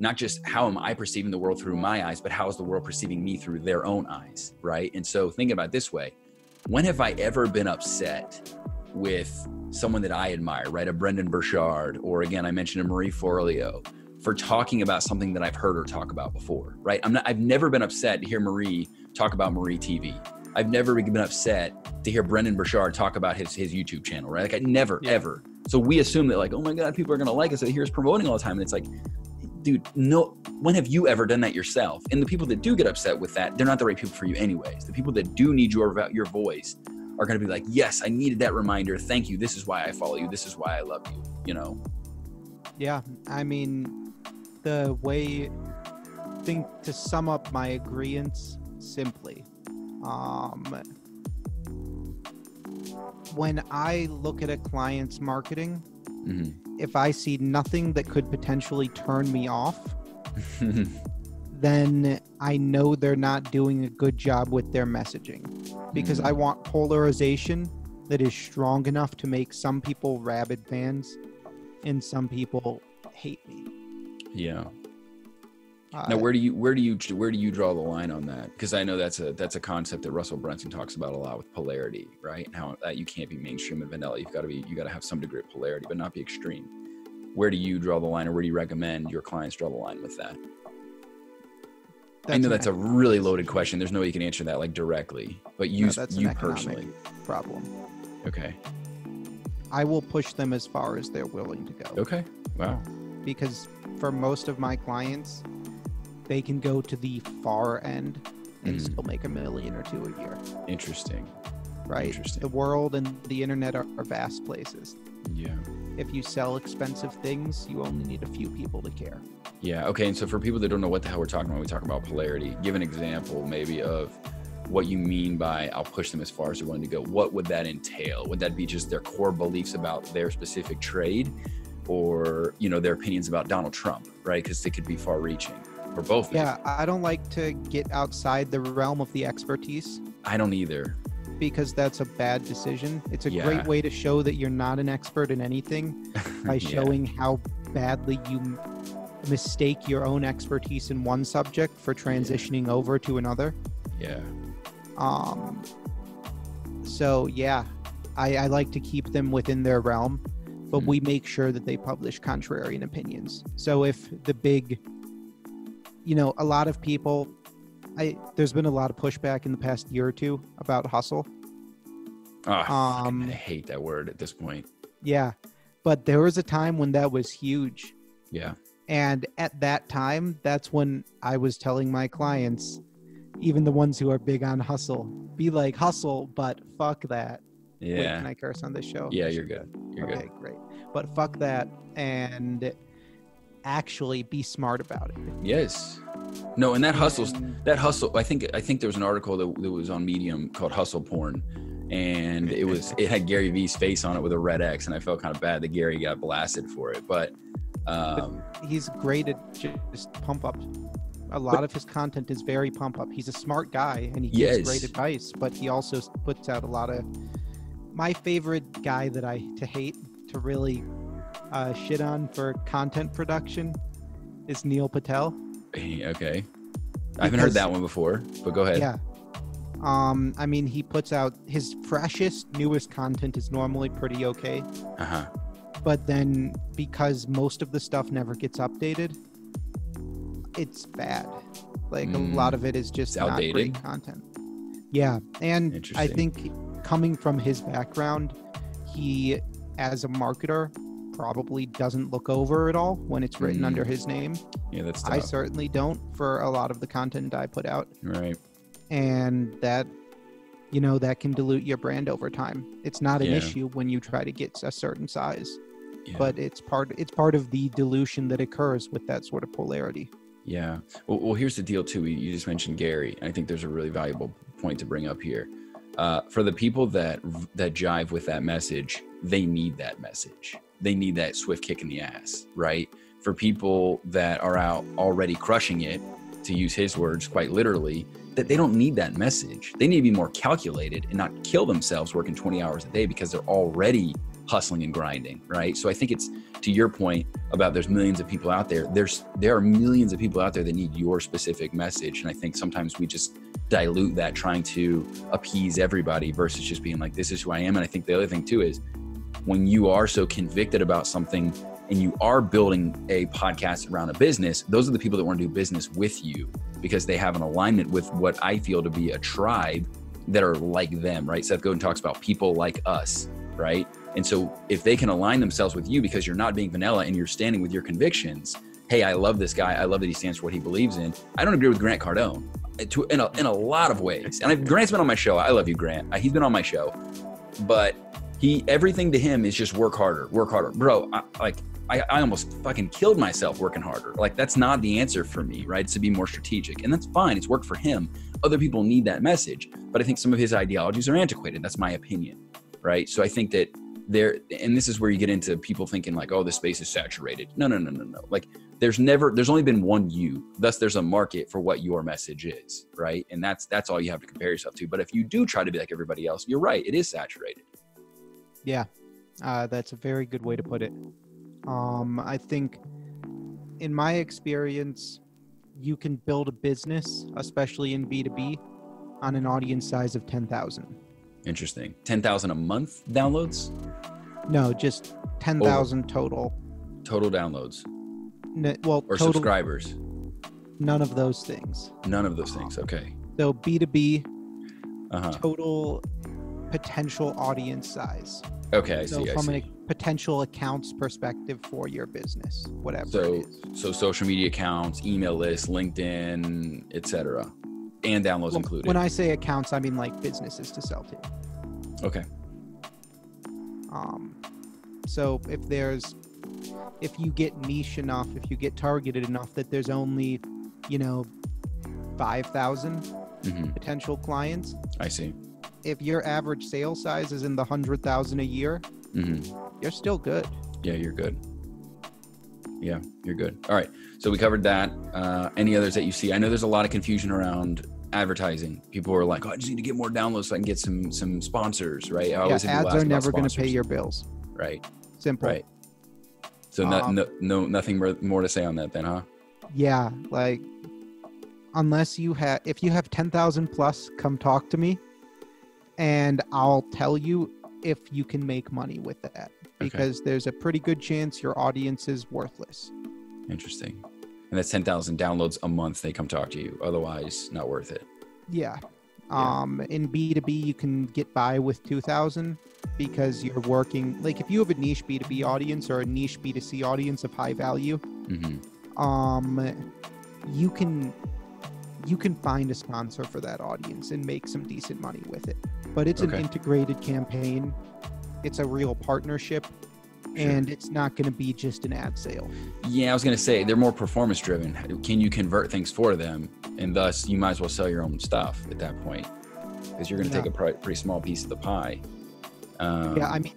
not just how am i perceiving the world through my eyes but how is the world perceiving me through their own eyes right? And so think about it this way. When have i ever been upset with someone that i admire right? A brendon burchard or again i mentioned a marie forleo for talking about something that i've heard her talk about before right i'm not i've never been upset to hear marie talk about Marie TV. I've never been upset to hear Brendon Burchard talk about his his YouTube channel, right? Like I never Yeah. ever. So we assume that like, oh my god, people are gonna like us. They here's promoting all the time, and it's like, dude, no. When have you ever done that yourself? And the people that do get upset with that, they're not the right people for you, anyways. The people that do need your your voice are gonna be like, yes, I needed that reminder. Thank you. This is why I follow you. This is why I love you. You know. Yeah, I mean, the way think to sum up my agreements simply, um, when I look at a client's marketing, hmm if I see nothing that could potentially turn me off, then I know they're not doing a good job with their messaging. Because I want polarization that is strong enough to make some people rabid fans and some people hate me. Yeah. Uh, Now, where do you where do you where do you draw the line on that? Because I know that's a that's a concept that Russell Brunson talks about a lot with polarity, right? And how that you can't be mainstream and vanilla. You've got to be you got to have some degree of polarity, but not be extreme. Where do you draw the line, or where do you recommend your clients draw the line with that? I know that's a really loaded question. There's no way you can answer that like directly, but you that's you personally, problem. okay, I will push them as far as they're willing to go okay, wow, because for most of my clients, they can go to the far end and Mhm. still make a million or two a year. interesting, Right? Interesting. The world and the internet are, are vast places. yeah. If you sell expensive things, you only need a few people to care. Yeah. Okay. And so for people that don't know what the hell we're talking about, we talk about polarity. Give an example, maybe, of what you mean by "I'll push them as far as they're willing to go." What would that entail? Would that be just their core beliefs about their specific trade, or you know their opinions about Donald Trump, right? Because they could be far-reaching, or both. Yeah, I don't like to get outside the realm of the expertise I don't either. because that's a bad decision. It's a Yeah. great way to show that you're not an expert in anything by Yeah. showing how badly you mistake your own expertise in one subject for transitioning over to another. Yeah. Um, so yeah, I, I like to keep them within their realm, but Mhm. we make sure that they publish contrarian opinions. So if the big, you know, a lot of people, I there's been a lot of pushback in the past year or two about hustle. Ah, Um, I hate that word at this point. Yeah, but there was a time when that was huge. Yeah. And at that time, that's when I was telling my clients, even the ones who are big on hustle, be like hustle, but fuck that. Wait, can I curse on this show? Yeah. You're good. You're good. okay, good. great. But fuck that. And actually be smart about it. Yes. No, and that hustles that hustle. I think I think there was an article that, that was on Medium called Hustle Porn, and it was it had Gary Vee's face on it with a red X, and I felt kind of bad that Gary got blasted for it. But um, he's great at just pump up. A lot of his content is very pump up. He's a smart guy and he gives Yes. great advice, but he also puts out a lot of. My favorite guy that I to hate to really uh, shit on for content production is Neil Patel. okay, I haven't heard that one before. But go ahead. Yeah. Um, I mean, he puts out his freshest, newest content is normally pretty okay, Uh huh. but then because most of the stuff never gets updated, it's bad. Like a Mm. lot of it is just outdated? great content. Yeah, and I think coming from his background, he, as a marketer, probably doesn't look over it all when it's written Mm. under his name. Yeah, that's I certainly don't for a lot of the content I put out right. and that you know that can dilute your brand over time it's not an Yeah. issue when you try to get a certain size Yeah. but it's part it's part of the dilution that occurs with that sort of polarity Yeah. Well, well, here's the deal too. You just mentioned Gary. and I think there's a really valuable point to bring up here. Uh, for the people that that jive with that message, they need that message. They need that swift kick in the ass, right? For people that are out already crushing it, to use his words quite literally, that they don't need that message. They need to be more calculated and not kill themselves working 20 hours a day because they're already hustling and grinding, right? So I think it's to your point about there's millions of people out there. There's there are millions of people out there that need your specific message, and I think sometimes we just dilute that trying to appease everybody versus just being like, "This is who I am." And I think the other thing too is when you are so convicted about something and you are building a podcast around a business, those are the people that want to do business with you because they have an alignment with what I feel to be a tribe that are like them, right? Seth Godin talks about people like us, right? And so if they can align themselves with you because you're not being vanilla and you're standing with your convictions, hey, I love this guy. I love that he stands for what he believes in. I don't agree with Grant Cardone uh, to, in, a, in a lot of ways. And I've, Grant's been on my show. I love you, Grant. Uh, He's been on my show. But he everything to him is just work harder, work harder. Bro, I, like I, I almost fucking killed myself working harder. Like that's not the answer for me, right? It's to be more strategic. And that's fine. It's worked for him. Other people need that message. But I think some of his ideologies are antiquated. That's my opinion. Right. So I think that there and this is where you get into people thinking like, oh, the space is saturated. No, no, no, no, no. Like there's never there's only been one you. Thus there's a market for what your message is. Right. And that's that's all you have to compare yourself to. But if you do try to be like everybody else, you're right. It is saturated. yeah uh, that's a very good way to put it um, i think in my experience you can build a business especially in b2b on an audience size of 10000 Interesting. 10,000 a month downloads? no just 10000 total Total downloads well or total subscribers? none of those things None of those things. Okay. so b2b Uh-huh. total potential audience size Okay, I so see. I from see. a potential accounts perspective for your business whatever So so social media accounts, email lists, LinkedIn, etc. And downloads Well, included. when i say accounts i mean like businesses to sell to okay. um so if there's if you get niche enough if you get targeted enough that there's only you know 5000 hmm potential clients I see. if your average sale size is in the 100000 a year mm-hmm. you're still good Yeah, you're good. Yeah, you're good. All right. So we covered that. Uh, any others that you see? I know there's a lot of confusion around advertising. People are like, "Oh, I just need to get more downloads so I can get some some sponsors." Right? I yeah, ads are never going to pay your bills Right. simple Right. So no, Um, no, no, nothing more, more to say on that then, huh? yeah like unless you have if you have 10,000 plus come talk to me and I'll tell you if you can make money with that because there's a pretty good chance your audience is worthless Interesting. And that's 10,000 downloads a month. They come talk to you. Otherwise, not worth it. yeah Yeah. um in b2b you can get by with 2000 because you're working like if you have a niche b2b audience or a niche b2c audience of high value hmm um you can you can find a sponsor for that audience and make some decent money with it but it's Okay. an integrated campaign it's a real partnership and it's not going to be just an ad sale. Yeah, I was gonna say they're more performance driven. Can you convert things for them, and thus you might as well sell your own stuff at that point, because you're gonna take a pretty small piece of the pie. Um, yeah, I mean,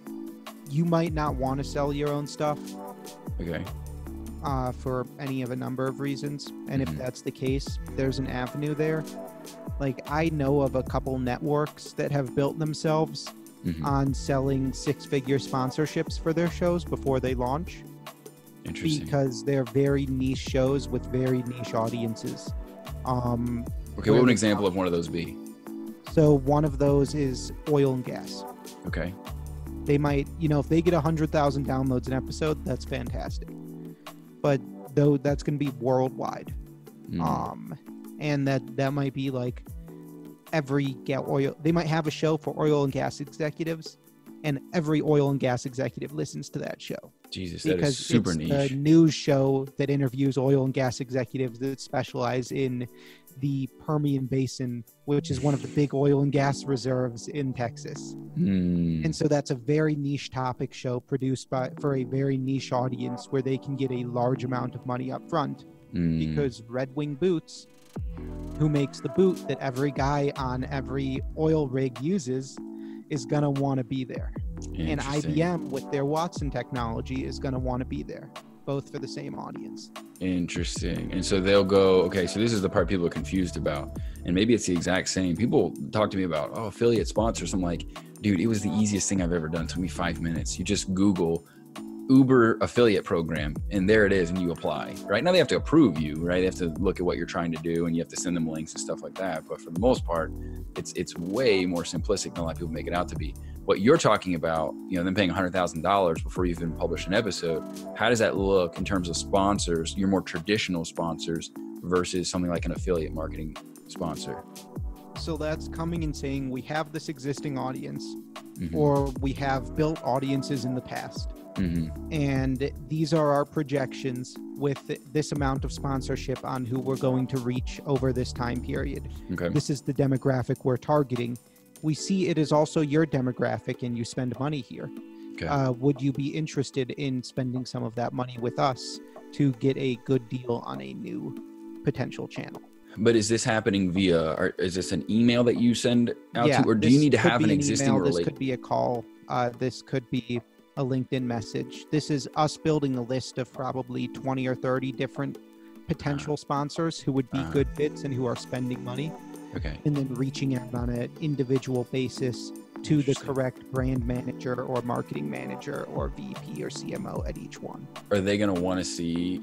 you might not want to sell your own stuff okay. uh, for any of a number of reasons, and Mhm. if that's the case, there's an avenue there. Like I know of a couple networks that have built themselves Mhm. on selling six-figure sponsorships for their shows before they launch. Interesting. because they're very niche shows with very niche audiences. Um, okay, what would an example of one of those be? so one of those is oil and gas. Okay. They might, you know, if they get a hundred thousand downloads an episode, that's fantastic. But though that's going to be worldwide, Mm. um, and that that might be like every get oil. They might have a show for oil and gas executives, and every oil and gas executive listens to that show. Jesus, that because is super it's niche. a news show that interviews oil and gas executives that specialize in the Permian Basin, which is one of the big oil and gas reserves in Texas. Mm. And so that's a very niche topic show produced by for a very niche audience where they can get a large amount of money up front Mm. because Red Wing Boots, who makes the boot that every guy on every oil rig uses, is gonna want to be there and IBM with their Watson technology is going to want to be there, both for the same audience. Interesting. And so they'll go, okay, so this is the part people are confused about. And maybe it's the exact same. People talk to me about, oh, affiliate sponsors. I'm like, dude, it was the easiest thing I've ever done. It took me five minutes. You just Google Uber affiliate program, and there it is, and you apply. Right now, they have to approve you, right? They have to look at what you're trying to do, and you have to send them links and stuff like that. But for the most part, it's it's way more simplistic than a lot of people make it out to be. What you're talking about, you know, them paying hundred thousand dollars before you even publish an episode. How does that look in terms of sponsors? Your more traditional sponsors versus something like an affiliate marketing sponsor. So that's coming and saying we have this existing audience, Mhm. or we have built audiences in the past, Mhm. and these are our projections with this amount of sponsorship on who we're going to reach over this time period. Okay. This is the demographic we're targeting. We see it is also your demographic, and you spend money here. Okay. uh, would you be interested in spending some of that money with us to get a good deal on a new potential channel? But is this happening via? Or is this an email that you send out yeah, to, or do you need to have be an existing email, This could be a call. Uh, this could be a LinkedIn message. This is us building a list of probably 20 or 30 different potential sponsors who would be Uh-huh. good fits and who are spending money, Okay. and then reaching out on an individual basis to the correct brand manager or marketing manager or VP or CMO at each one. Are they going to want to see?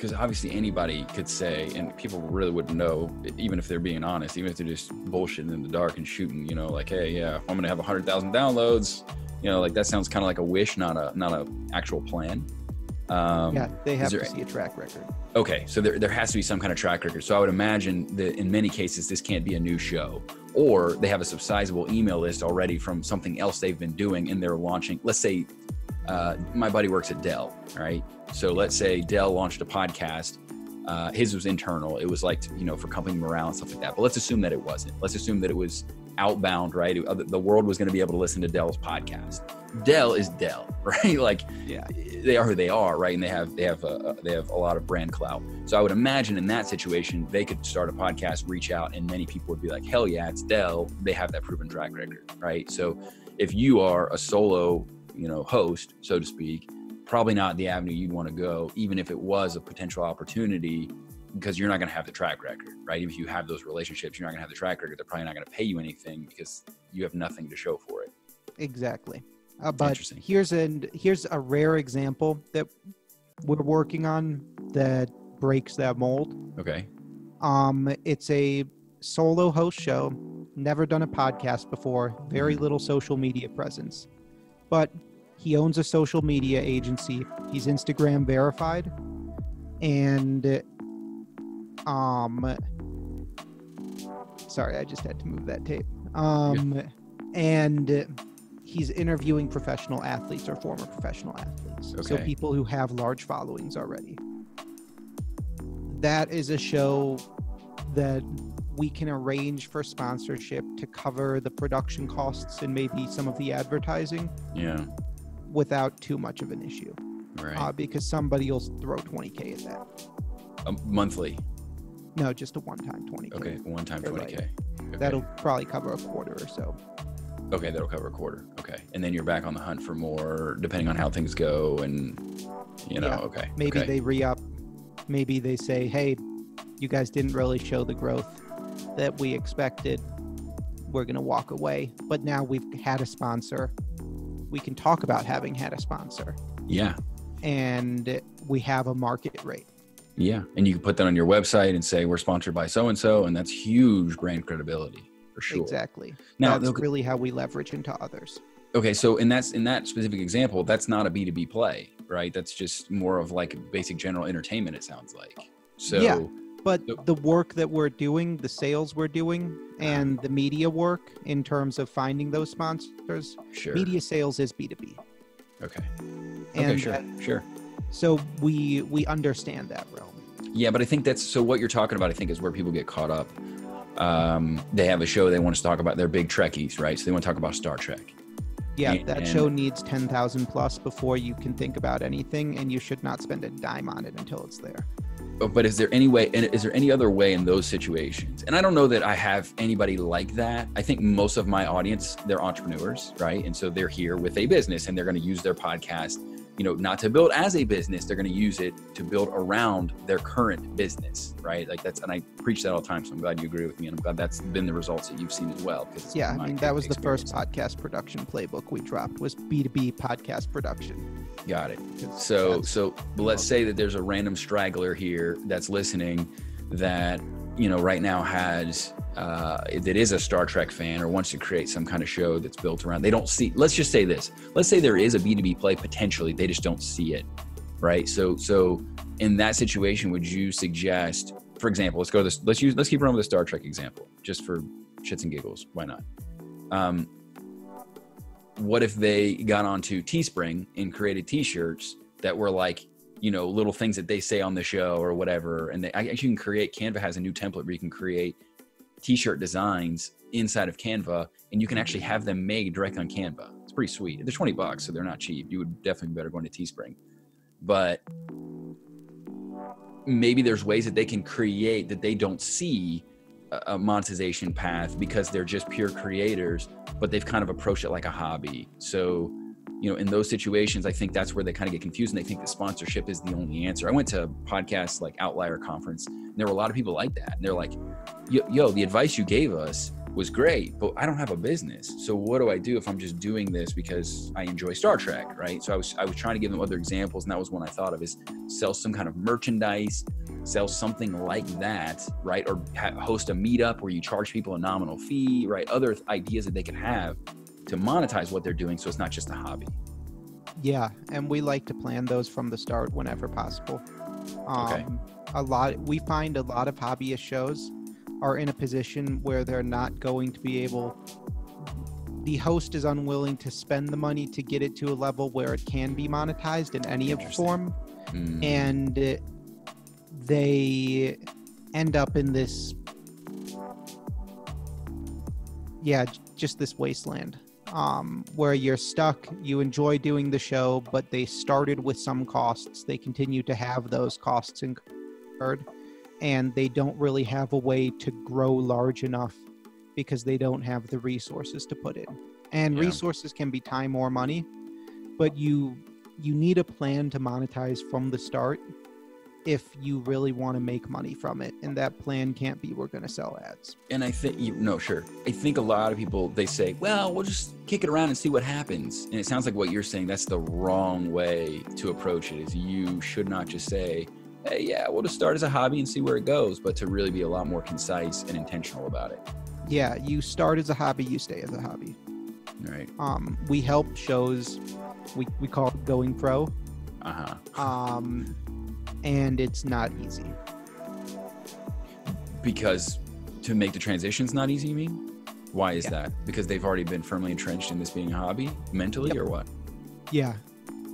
Because obviously anybody could say, and people really wouldn't know, even if they're being honest, even if they're just bullshitting in the dark and shooting, you know, like, hey, yeah, I'm going to have hundred thousand downloads. You know, like that sounds kind of like a wish, not a not a actual plan. Um, yeah, they have there- to see a track record. Okay, so there, there has to be some kind of track record. So I would imagine that in many cases, this can't be a new show, or they have a subsizable email list already from something else they've been doing and they're launching. Let's say uh, my buddy works at Dell, right? So let's say Dell launched a podcast. Uh, his was internal. It was like, you know, for company morale and stuff like that. But let's assume that it wasn't. Let's assume that it was outbound, right? The world was going to be able to listen to Dell's podcast. Dell is Dell, right? Like Yeah. they are who they are, right? And they have they have a, they have a lot of brand clout. So I would imagine in that situation, they could start a podcast, reach out, and many people would be like, "Hell yeah, it's Dell." They have that proven track record, right? So if you are a solo, you know, host, so to speak, probably not the avenue you'd want to go, even if it was a potential opportunity, because you're not going to have the track record, right? If you have those relationships, you're not going to have the track record. They're probably not going to pay you anything because you have nothing to show for it. Exactly. Uh, but Interesting. here's an here's a rare example that we're working on that breaks that mold. Okay. Um, it's a solo host show, never done a podcast before, very little social media presence, but he owns a social media agency. He's Instagram verified, and um, sorry, I just had to move that tape. Um, and he's interviewing professional athletes or former professional athletes, so people who have large followings already. That is a show that we can arrange for sponsorship to cover the production costs and maybe some of the advertising. Yeah. without too much of an issue Right. uh, because somebody will throw 20k at that. Um, monthly. No, just a one-time 20k. Okay. One time 20K. right. Okay. That'll probably cover a quarter or so. Okay, that'll cover a quarter. Okay, and then you're back on the hunt for more, depending on how things go, and you know. Yeah, Okay. Maybe okay. they re-up. Maybe they say, "Hey, you guys didn't really show the growth that we expected. We're gonna walk away." But now we've had a sponsor. We can talk about having had a sponsor, Yeah, and we have a market rate. yeah, and you can put that on your website and say we're sponsored by so and so, and that's huge brand credibility for sure. Exactly. Now, That's okay, really how we leverage into others. okay, so in that's in that specific example, that's not a B two B play, right? That's just more of like basic general entertainment. It sounds like. So Yeah. But the work that we're doing, the sales we're doing, and the media work in terms of finding those sponsors, sure. media sales is B2B. Okay. And Okay. Sure. that- Sure. so we we understand that realm. Yeah, but I think that's so. What you're talking about, I think, is where people get caught up. Um, they have a show they want to talk about. They're big Trekkies, right? So they want to talk about Star Trek. Yeah, And- that show needs 10,000 plus before you can think about anything, and you should not spend a dime on it until it's there. But, is there any way? And is there any other way in those situations? And I don't know that I have anybody like that. I think most of my audience they're entrepreneurs, right? And so they're here with a business, and they're going to use their podcast, you know, not to build as a business. They're going to use it to build around their current business, right? Like that's, and I preach that all the time. So I'm glad you agree with me, and I'm glad that's been the results that you've seen as well. Yeah, I mean, that was the first podcast production playbook we dropped was B2B podcast production. Got it. So, so let's say that there's a random straggler here that's listening that you know right now has uh, that is a Star Trek fan or wants to create some kind of show that's built around. They don't see. Let's just say this. Let's say there is a B2B play potentially. They just don't see it, right? So, so in that situation, would you suggest, for example, let's go this. Let's use. Let's keep running with the Star Trek example, just for shits and giggles. Why not? Um, what if they got onto Teespring and created T-shirts that were like, you know, little things that they say on the show or whatever, and they actually can create. Canva has a new template where you can create T-shirt designs inside of Canva, and you can actually have them made direct on Canva. It's pretty sweet. They're twenty bucks, so they're not cheap. You would definitely be better going to Teespring, but maybe there's ways that they can create that they don't see a monetization path because they're just pure creators but they've kind of approached it like a hobby. So, you know, in those situations, I think that's where they kind of get confused and they think that sponsorship is the only answer. I went to a podcast like Outlier Conference, and there were a lot of people like that. And they're like, yo, yo, the advice you gave us was great, but I don't have a business. So what do I do if I'm just doing this because I enjoy Star Trek, right? So I was I was trying to give them other examples, and that was one I thought of is sell some kind of merchandise, sell something like that, right? Or ha- host a meetup where you charge people a nominal fee, right? Other th- ideas that they could have to monetize what they're doing, so it's not just a hobby. Yeah, and we like to plan those from the start whenever possible. Um, Okay. A lot, we find a lot of hobbyist shows are in a position where they're not going to be able. The host is unwilling to spend the money to get it to a level where it can be monetized in any form, Mm, and they end up in this yeah just this wasteland um, where you're stuck you enjoy doing the show but they started with some costs. They continue to have those costs incurred and they don't really have a way to grow large enough because they don't have the resources to put in. And Yeah. resources can be time or money but you you need a plan to monetize from the start if you really want to make money from it and that plan can't be we're going to sell ads and I think you no, sure. I think a lot of people they say, "Well, we'll just kick it around and see what happens." And it sounds like what you're saying that's the wrong way to approach it. Is you should not just say, "Hey, yeah, we'll just start as a hobby and see where it goes," but to really be a lot more concise and intentional about it. yeah you start as a hobby you stay as a hobby All right. um, we help shows we, we call it going pro Uh huh. um, and it's not easy Because to make the transition's not easy. You mean? Why is Yeah. that? Because they've already been firmly entrenched in this being a hobby mentally, Yep. or what? yeah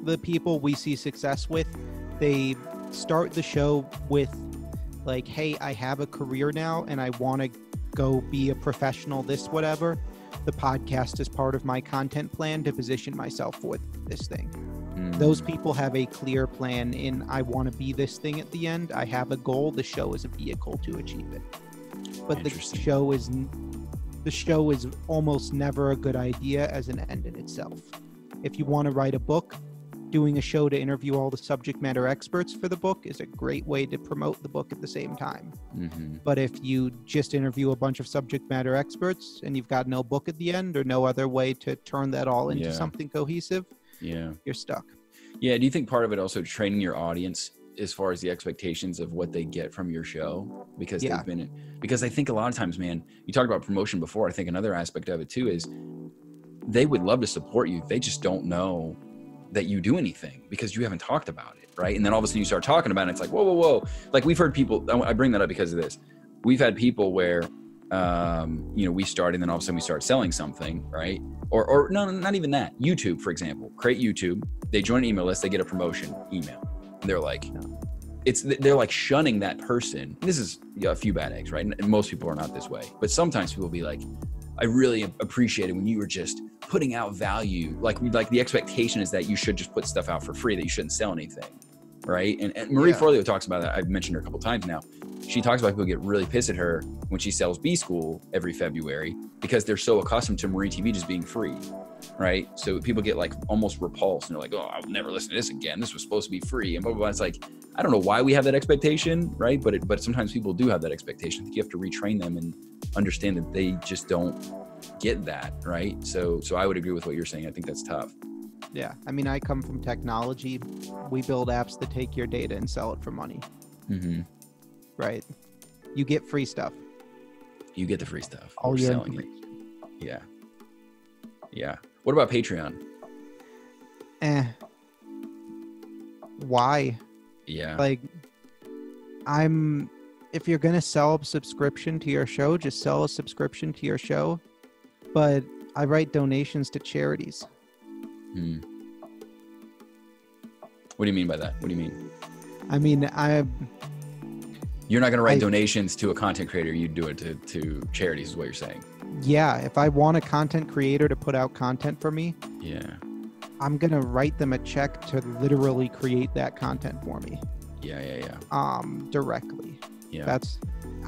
the people we see success with they start the show with like hey i have a career now and i want to go be a professional this whatever the podcast is part of my content plan to position myself for this thing. Mm. Those people have a clear plan in I want to be this thing at the end. I have a goal. The show is a vehicle to achieve it. But the show is the show is almost never a good idea as an end in itself. If you want to write a book, doing a show to interview all the subject matter experts for the book is a great way to promote the book at the same time. Mhm. But if you just interview a bunch of subject matter experts and you've got no book at the end or no other way to turn that all into Yeah. something cohesive, Yeah. you're stuck. Yeah. Do you think part of it also training your audience as far as the expectations of what they get from your show? Because Yeah. they've been because I think a lot of times, man, you talked about promotion before. I think another aspect of it too is they would love to support you. They just don't know that you do anything because you haven't talked about it, right? And then all of a sudden you start talking about it. It's like, whoa, whoa, whoa. Like we've heard people. I I bring that up because of this. We've had people where, um, you know, we start and then all of a sudden we start selling something, right? Or, or no, no, not even that. YouTube, for example, create YouTube. They join an email list. They get a promotion email. They're like, it's they're like shunning that person. This is a few bad eggs, right? And most people are not this way, but sometimes people will be like, I really appreciated when you were just putting out value. Like like the expectation is that you should just put stuff out for free, that you shouldn't sell anything, right? And, and Marie Yeah. Forleo talks about that. I've mentioned her a couple times now. She talks about people get really pissed at her when she sells B School every February because they're so accustomed to Marie TV just being free, right? So people get like almost repulsed and they're like, "Oh, I'll never listen to this again. This was supposed to be free." And blah blah blah. It's like I don't know why we have that expectation, right? But it, but sometimes people do have that expectation. I think you have to retrain them and understand that they just don't get that, right? So so I would agree with what you're saying. I think that's tough. Yeah. I mean, I come from technology. We build apps that take your data and sell it for money, hmm right? You get free stuff. You get the free stuff. All We're selling it. Yeah. Yeah. What about Patreon? Eh. Why? Yeah. Like, I'm. If you're gonna sell a subscription to your show, just sell a subscription to your show. But I write donations to charities. Hmm. What do you mean by that? What do you mean? I mean, I You're not going to write I- donations to a content creator. You do it to, to charities, is what you're saying. yeah. If I want a content creator to put out content for me, Yeah. I'm gonna write them a check to literally create that content for me, Yeah. Yeah. Yeah. um, directly. Yeah. That's.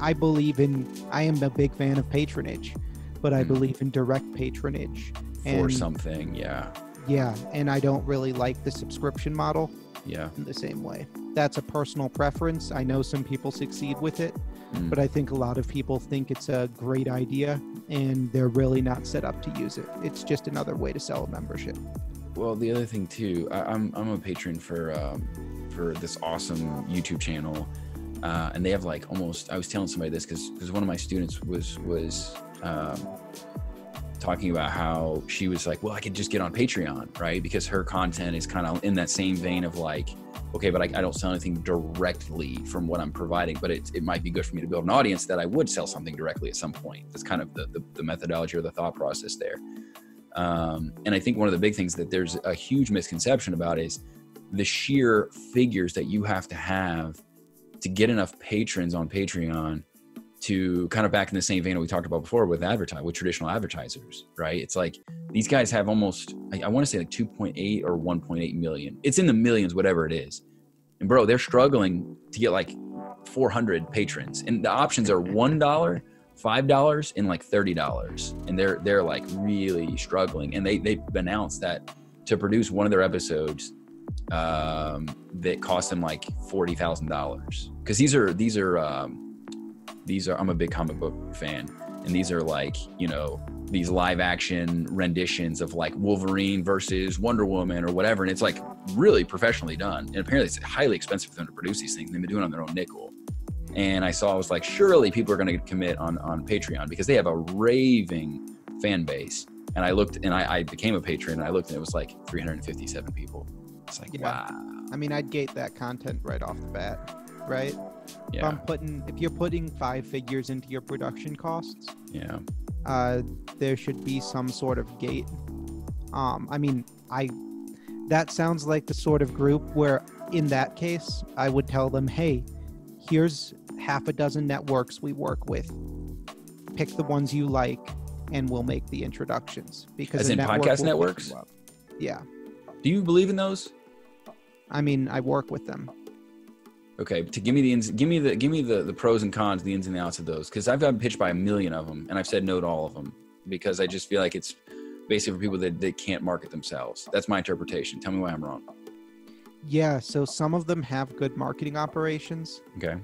I believe in. I am a big fan of patronage, but I Mm. believe in direct patronage. For and- something. Yeah. Yeah, and I don't really like the subscription model Yeah. in the same way. That's a personal preference. I know some people succeed with it, Mm. but I think a lot of people think it's a great idea and they're really not set up to use it. It's just another way to sell a membership. Well, the other thing too, I, I'm I'm a patron for um, for this awesome YouTube channel, uh, and they have like almost. I was telling somebody this because because one of my students was was um, talking about how she was like, well, I could just get on Patreon, right? Because her content is kind of in that same vein of like, okay, but I, I don't sell anything directly from what I'm providing, but it, it might be good for me to build an audience that I would sell something directly at some point. That's kind of the, the, the methodology or the thought process there. Um, and I think one of the big things that there's a huge misconception about is the sheer figures that you have to have to get enough patrons on Patreon to kind of back in the same vein that we talked about before with advertise with traditional advertisers, right? It's like these guys have almost I, I want to say like 2.8 or 1.8 million. It's in the millions, whatever it is. And bro, they're struggling to get like 400 patrons, and the options are one dollar, five dollars, and like thirty dollars, and they're they're like really struggling. And they they announced that to produce one of their episodes, um, that cost them like forty thousand dollars because these are these are um, these are I'm a big comic book fan, and these are like you know these live action renditions of like Wolverine versus Wonder Woman or whatever, and it's like really professionally done. And apparently, it's highly expensive for them to produce these things. They've been doing it on their own nickel. And I saw I was like, surely people are going to commit on on Patreon because they have a raving fan base. And I looked, and I, I became a patron, and I looked, and it was like 357 people. It's like, Yeah. wow, I mean, I'd gate that content right off the bat, right? If I'm putting, if you're putting five figures into your production costs, yeah, uh, there should be some sort of gate. Um, I mean, I that sounds like the sort of group where, in that case, I would tell them, "Hey, here's half a dozen networks we work with. Pick the ones you like, and we'll make the introductions because As in network podcast networks? Yeah, Do you believe in those? I mean, I work with them. Okay, to give me the ins, give me the give me the the pros and cons, the ins and the outs of those, because I've gotten pitched by a million of them, and I've said no to all of them because I just feel like it's basically for people that they can't market themselves. That's my interpretation. Tell me why I'm wrong. Yeah, so some of them have good marketing operations. Okay.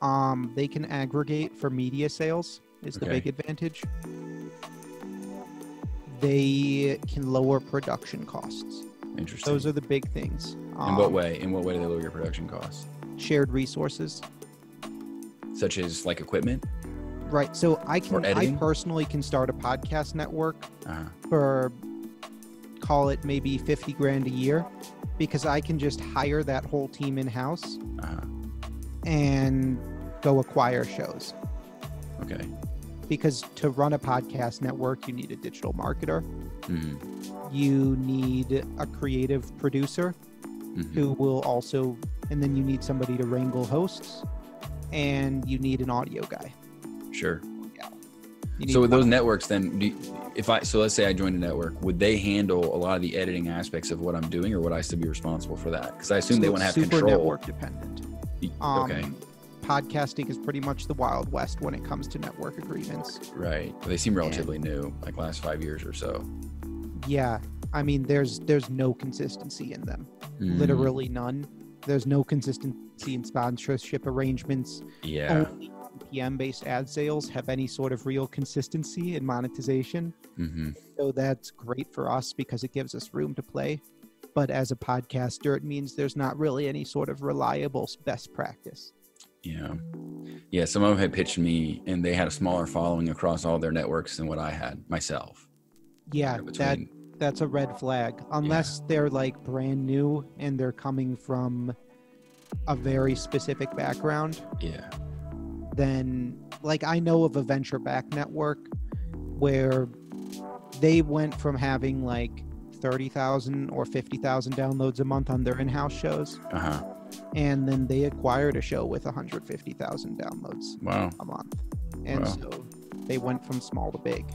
Um, they can aggregate for media sales is the Okay. big advantage. They can lower production costs. Interesting. Those are the big things. in what Um, way? In what way do they lower your production costs? Shared resources. Such as like equipment? Right. So I can I personally can start a podcast network Uh, for call it maybe 50 grand a year because I can just hire that whole team in house uh, and go acquire shows. okay. Because to run a podcast network, you need a digital marketer, hmm you need a creative producer hmm who will also, and then you need somebody to wrangle hosts, and you need an audio guy. Sure. Need So with those networks, then, do you, if I so let's say I joined a network, would they handle a lot of the editing aspects of what I'm doing, or would I still be responsible for that? Because I assume they so want to have super control. network dependent. Um, okay, Podcasting is pretty much the wild west when it comes to network agreements. right. They seem relatively new, like last five years or so. Yeah, I mean, there's there's no consistency in them. Mm, Literally none. There's no consistency in sponsorship arrangements. Yeah. Only PM-based ad sales have any sort of real consistency in monetization. hmm So that's great for us because it gives us room to play. But as a podcaster, it means there's not really any sort of reliable best practice. Yeah. Yeah. Some of them had pitched me, and they had a smaller following across all their networks than what I had myself. Yeah, Between- that that's a red flag unless they're like brand new and they're coming from a very specific background yeah. then like i know of a venture back network where they went from having like 30,000 or 50,000 downloads a month on their in-house shows Uh huh. and then they acquired a show with 150,000 downloads Wow. a month and Wow. so they went from small to big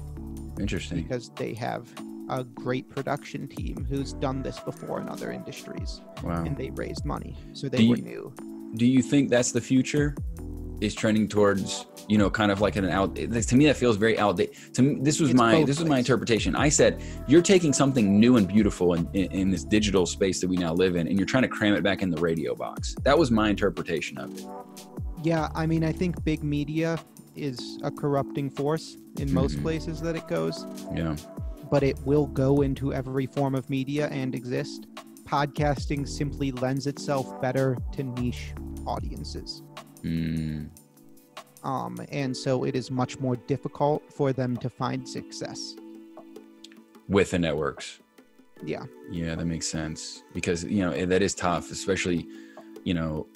Interesting. because they have a great production team who's done this before in other industries. Wow. and they raised money so they Do were you- new. do you think that's the future? Is trending towards you know kind of like an out to me that feels very outdated to me this was It's my this was my interpretation. I said you're taking something new and beautiful in, in, in this digital space that we now live in and you're trying to cram it back in the radio box. That was my interpretation of it. Yeah i mean i think big media is a corrupting force in most Mhm. places that it goes. Yeah but it will go into every form of media and exist. Podcasting simply lends itself better to niche audiences. Mm, um, and so it is much more difficult for them to find success. With the networks. Yeah. Yeah, that makes sense. Because you know that is tough, especially you know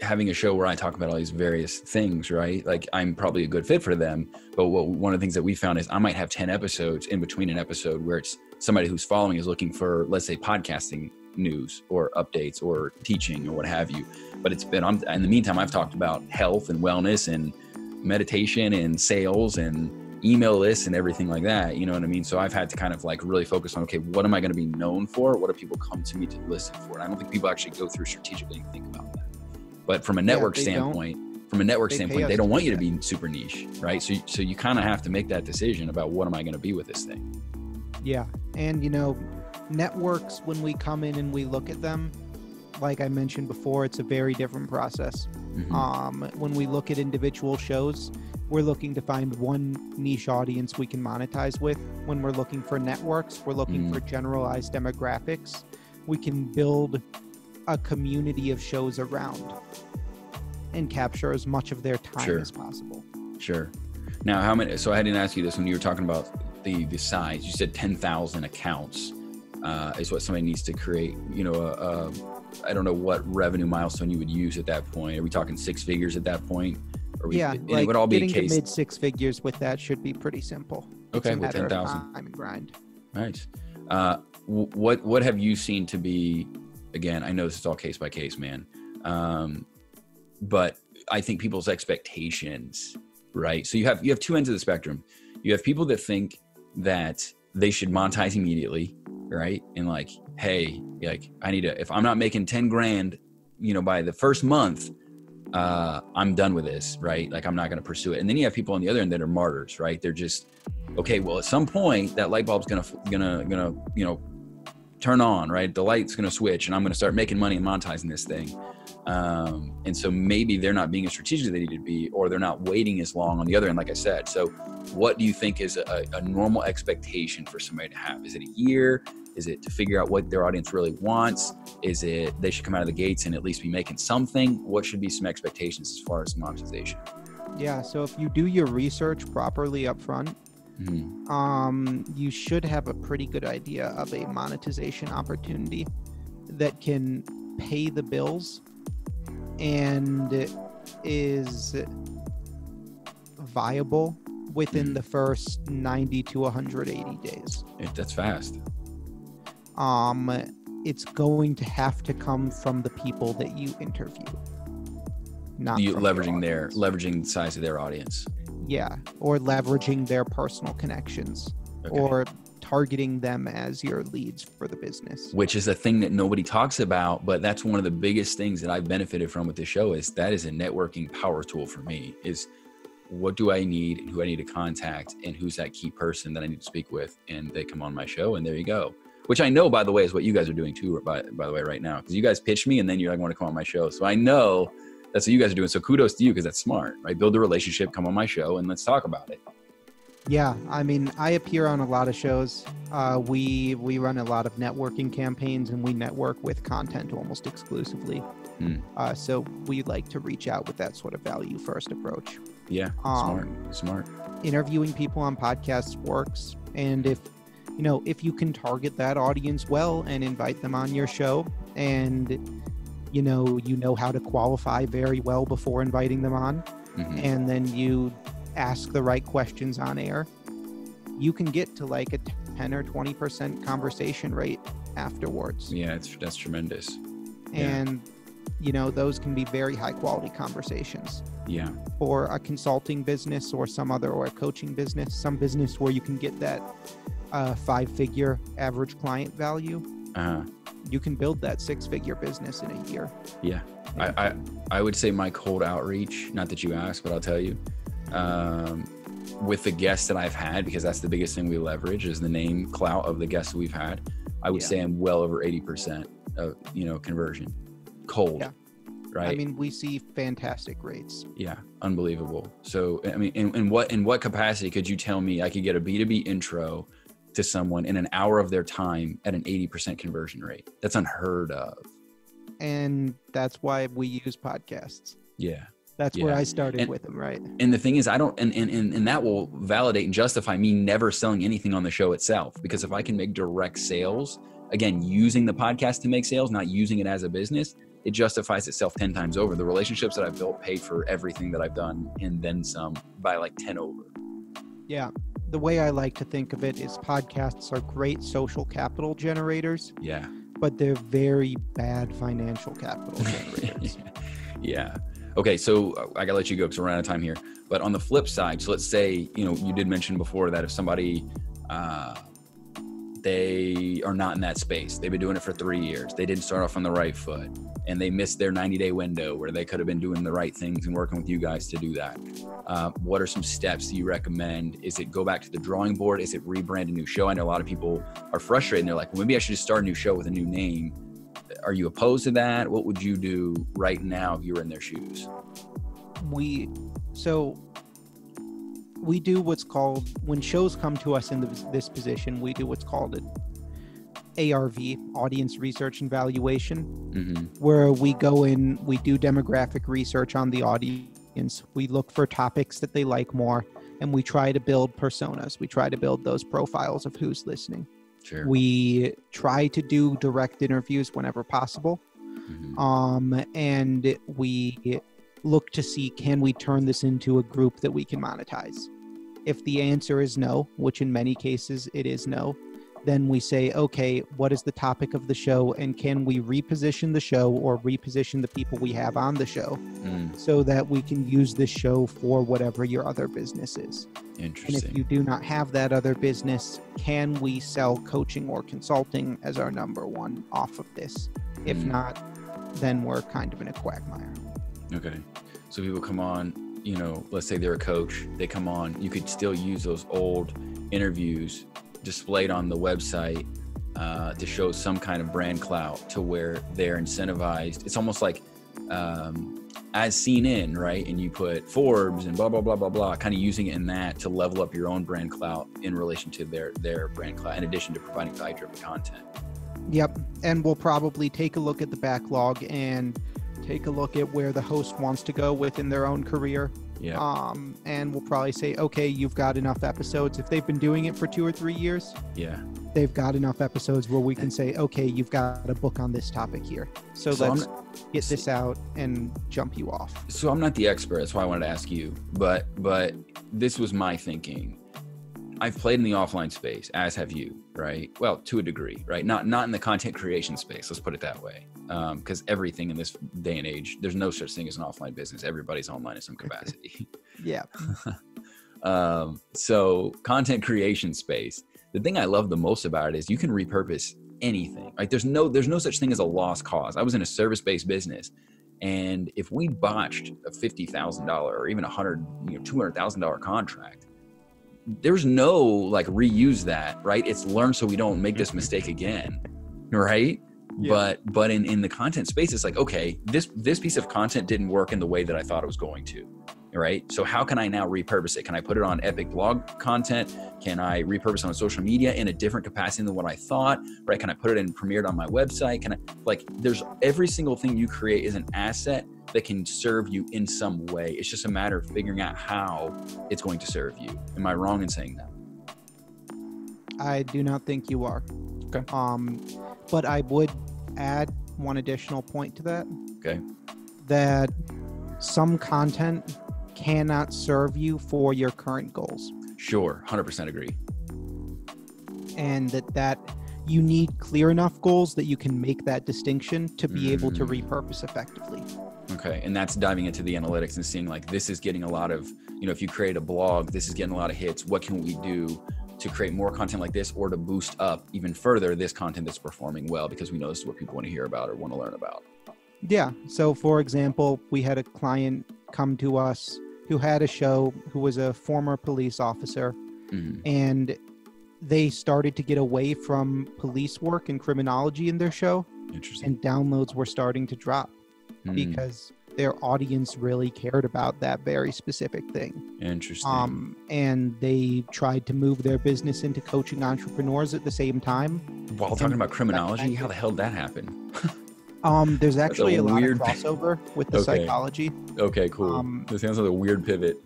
having a show where I talk about all these various things, right? Like I'm probably a good fit for them, but what one of the things that we found is I might have 10 episodes in between an episode where it's somebody who's following is looking for let's say podcasting news or updates or teaching or what have you. But it's been I'm, in the meantime I've talked about health and wellness and meditation and sales and email lists and everything like that. You know what I mean? So I've had to kind of like really focus on okay, what am I going to be known for? What do people come to me to listen for? And I don't think people actually go through strategically and think about that. But from a network don't. standpoint, from a network They standpoint, they don't want you to be super niche, right? So so you kind of have to make that decision about what am I going to be with this thing. Yeah. And, you know, networks, when we come in and we look at them, like I mentioned before, it's a very different process. Mhm. Um, when we look at individual shows, we're looking to find one niche audience we can monetize with. When we're looking for networks, we're looking Mm. for generalized demographics. We can build a community of shows around and capture as much of their time Sure. as possible. Sure. Now, how many? So I didn't ask you this when you were talking about the the size. You said ten thousand accounts uh, is what somebody needs to create. You know, a, a, I don't know what revenue milestone you would use at that point. Are we talking six figures at that point? Or we, yeah, and like it would all be a getting case. to mid six figures with that should be pretty simple. Okay, with matter of 10,000. time and grind. Nice. Uh, what what have you seen to be? Again, I know this is all case by case, man. Um, but I think people's expectations, right? So you have you have two ends of the spectrum. you have people that think that they should monetize immediately, right? And like, hey, like I need to if I'm not making 10 grand, you know, by the first month, uh, I'm done with this, right? Like I'm not going to pursue it. And then you have people on the other end that are martyrs, right? They're just okay. Well, at some point, that light bulb's gonna gonna gonna you know turn on, right? The light's gonna switch, and I'm gonna start making money and monetizing this thing. Um, and so maybe they're not being as strategic as they need to be, or they're not waiting as long on the other end, like I said. So, what do you think is a, a normal expectation for somebody to have? Is it a year? Is it to figure out what their audience really wants? Is it they should come out of the gates and at least be making something? What should be some expectations as far as monetization? Yeah, so if you do your research properly up front, mm-hmm. um, you should have a pretty good idea of a monetization opportunity that can pay the bills and is viable within mm. the first 90 to 180 days. That's fast um, it's going to have to come from the people that you interview. Not you leveraging their leveraging the size of their audience. Yeah, or leveraging their personal connections, okay. or targeting them as your leads for the business. Which is a thing that nobody talks about, but that's one of the biggest things that I've benefited from with the show is that is a networking power tool for me. Is what do I need and who I need to contact and who's that key person that I need to speak with and they come on my show and there you go which I know, by the way, is what you guys are doing too, by, by the way, right now. Because you guys pitch me and then you're like, want to come on my show. So I know that's what you guys are doing. So kudos to you because that's smart, right? Build a relationship, come on my show, and let's talk about it. Yeah, I mean, I appear on a lot of shows. Uh, we we run a lot of networking campaigns, and we network with content almost exclusively. Hmm. Uh, so we like to reach out with that sort of value first approach. Yeah, um, smart, smart. Interviewing people on podcasts works, and if you know, if you can target that audience well and invite them on your show and you know, you know how to qualify very well before inviting them on mm-hmm. and then you ask the right questions on air, you can get to like a 10 or 20% conversation rate afterwards. Yeah, it's that's tremendous. And yeah. you know, those can be very high quality conversations. Yeah. or a consulting business or some other or a coaching business, some business where you can get that a five figure average client value, uh-huh. You can build that six figure business in a year. Yeah. yeah. I, I, I, would say my cold outreach, not that you asked, but I'll tell you, um, with the guests that I've had, because that's the biggest thing we leverage is the name clout of the guests we've had. I would yeah. say I'm well over 80% of, you know, conversion cold. Yeah. Right. I mean, we see fantastic rates. Yeah, unbelievable. So, I mean, in, in what in what capacity could you tell me I could get a B two B intro to someone in an hour of their time at an 80% conversion rate. That's unheard of. And that's why we use podcasts. Yeah. That's yeah. where I started and, with them, right? And the thing is, I don't, and, and, and that will validate and justify me never selling anything on the show itself. Because if I can make direct sales, again, using the podcast to make sales, not using it as a business, it justifies itself 10 times over. The relationships that I've built pay for everything that I've done and then some by like 10 over. Yeah the way I like to think of it is podcasts are great social capital generators. Yeah. But they're very bad financial capital generators. yeah. Okay, so uh, I gotta let you go because we're out of time here. But on the flip side, so let's say you know you did mention before that if somebody uh, they are not in that space. They've been doing it for three years. They didn't start off on the right foot and they missed their 90 day window where they could have been doing the right things and working with you guys to do that. Uh, what are some steps you recommend? Is it go back to the drawing board? Is it rebrand a new show? I know a lot of people are frustrated and they're like, well, maybe I should just start a new show with a new name. Are you opposed to that? What would you do right now if you were in their shoes? We, so we do what's called when shows come to us in the, this position we do what's called an arv audience research and valuation mm-hmm. where we go in we do demographic research on the audience we look for topics that they like more and we try to build personas we try to build those profiles of who's listening sure. we try to do direct interviews whenever possible mm-hmm. um, and we look to see can we turn this into a group that we can monetize if the answer is no, which in many cases it is no, then we say, okay, what is the topic of the show? And can we reposition the show or reposition the people we have on the show Mm, so that we can use this show for whatever your other business is? Interesting. And if you do not have that other business, can we sell coaching or consulting as our number one off of this? If Mm. not, then we're kind of in a quagmire. Okay. So people come on, you know, let's say they're a coach, they come on, you could still use those old interviews displayed on the website uh, to show some kind of brand clout to where they're incentivized. It's almost like um, as seen in, right? And you put Forbes and blah, blah, blah, blah, blah, kind of using it in that to level up your own brand clout in relation to their, their brand clout, in addition to providing value driven content. Yep. And we'll probably take a look at the backlog and take a look at where the host wants to go within their own career. Yeah. Um, and we'll probably say, okay, you've got enough episodes. If they've been doing it for two or three years, yeah. they've got enough episodes where we can say, okay, you've got a book on this topic here. So, So let's get this out and jump you off. so I'm not the expert. That's why I wanted to ask you. But but this was my thinking. I've played in the offline space, as have you, right? Well, to a degree, right? Not not in the content creation space. Let's put it that way. Because everything in this day and age, there's no such thing as an offline business. Everybody's online in some capacity. Yeah. um, so content creation space. The thing I love the most about it is you can repurpose anything. Like there's no there's no such thing as a lost cause. I was in a service based business, and if we botched a fifty thousand dollar or even a hundred you know two hundred thousand dollar contract, there's no like reuse that right. It's learn so we don't make this mm-hmm. mistake again, right? Yeah. But but in in the content space, it's like okay, this this piece of content didn't work in the way that I thought it was going to right? So how can I now repurpose it? Can I put it on Epic blog content? Can I repurpose on social media in a different capacity than what I thought? Right? Can I put it in premiered on my website? Can I like there's every single thing you create is an asset that can serve you in some way. It's just a matter of figuring out how it's going to serve you. Am I wrong in saying that? I do not think you are. Okay. Um, but I would add one additional point to that. Okay. That some content cannot serve you for your current goals, Sure, 100% agree. and that that you need clear enough goals that you can make that distinction to be able to Mm. repurpose effectively. Okay, and that's diving into the analytics and seeing like this is getting a lot of, you know, if you create a blog, this is getting a lot of hits. What can we do to create more content like this or to boost up even further this content that's performing well because we know this is what people want to hear about or want to learn about. Yeah. So, for example, we had a client come to us who had a show who was a former police officer, Mhm. and they started to get away from police work and criminology in their show, Interesting. and downloads were starting to drop Mm, because their audience really cared about that very specific thing. interesting. Um, and they tried to move their business into coaching entrepreneurs at the same time. While talking about criminology, how the hell did that happen? Um, there's actually a, lot weird- of crossover with the Okay. psychology. Okay, cool. Um, this sounds like a weird pivot.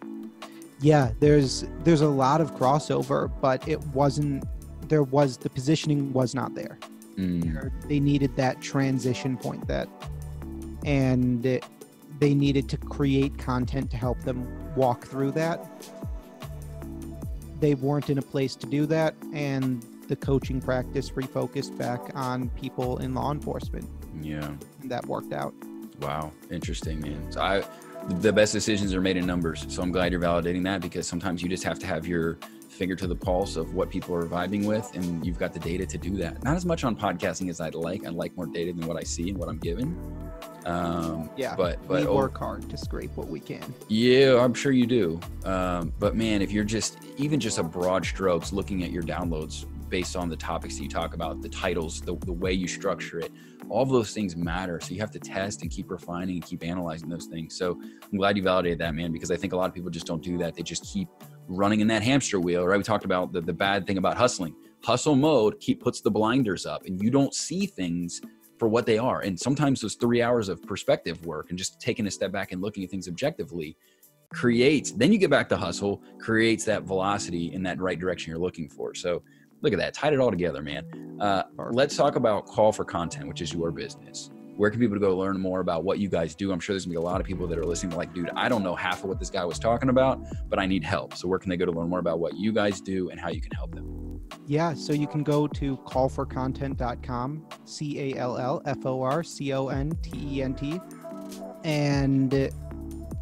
Yeah, there's there's a lot of crossover, but it wasn't. There was the positioning was not there. Mm, There- They needed that transition point that, and they needed to create content to help them walk through that. They weren't in a place to do that, and the coaching practice refocused back on people in law enforcement, yeah. and that worked out. Wow, interesting, man. So I, the best decisions are made in numbers. So I'm glad you're validating that because sometimes you just have to have your finger to the pulse of what people are vibing with, and you've got the data to do that. Not as much on podcasting as I'd like. I like more data than what I see and what I'm given. Um, Yeah, but but we oh, work hard to scrape what we can. yeah, I'm sure you do. Um, but man, if you're just even just a broad strokes looking at your downloads based on the topics that you talk about, the titles, the, the way you structure it, all of those things matter. So you have to test and keep refining and keep analyzing those things. So I'm glad you validated that, man, because I think a lot of people just don't do that. They just keep running in that hamster wheel, right? We talked about the, the bad thing about hustling. Hustle mode keep puts the blinders up and you don't see things for what they are. And sometimes those three hours of perspective work and just taking a step back and looking at things objectively creates, then you get back to hustle, creates that velocity in that right direction you're looking for. So look at that, tied it all together, man. Uh, let's talk about call for content, which is your business. Where can people go learn more about what you guys do? I'm sure there's gonna be a lot of people that are listening, like, dude, I don't know half of what this guy was talking about, but I need help. So where can they go to learn more about what you guys do and how you can help them? Yeah, so you can go to callforcontent.com, C A L L F O R C O N T E N T, and it,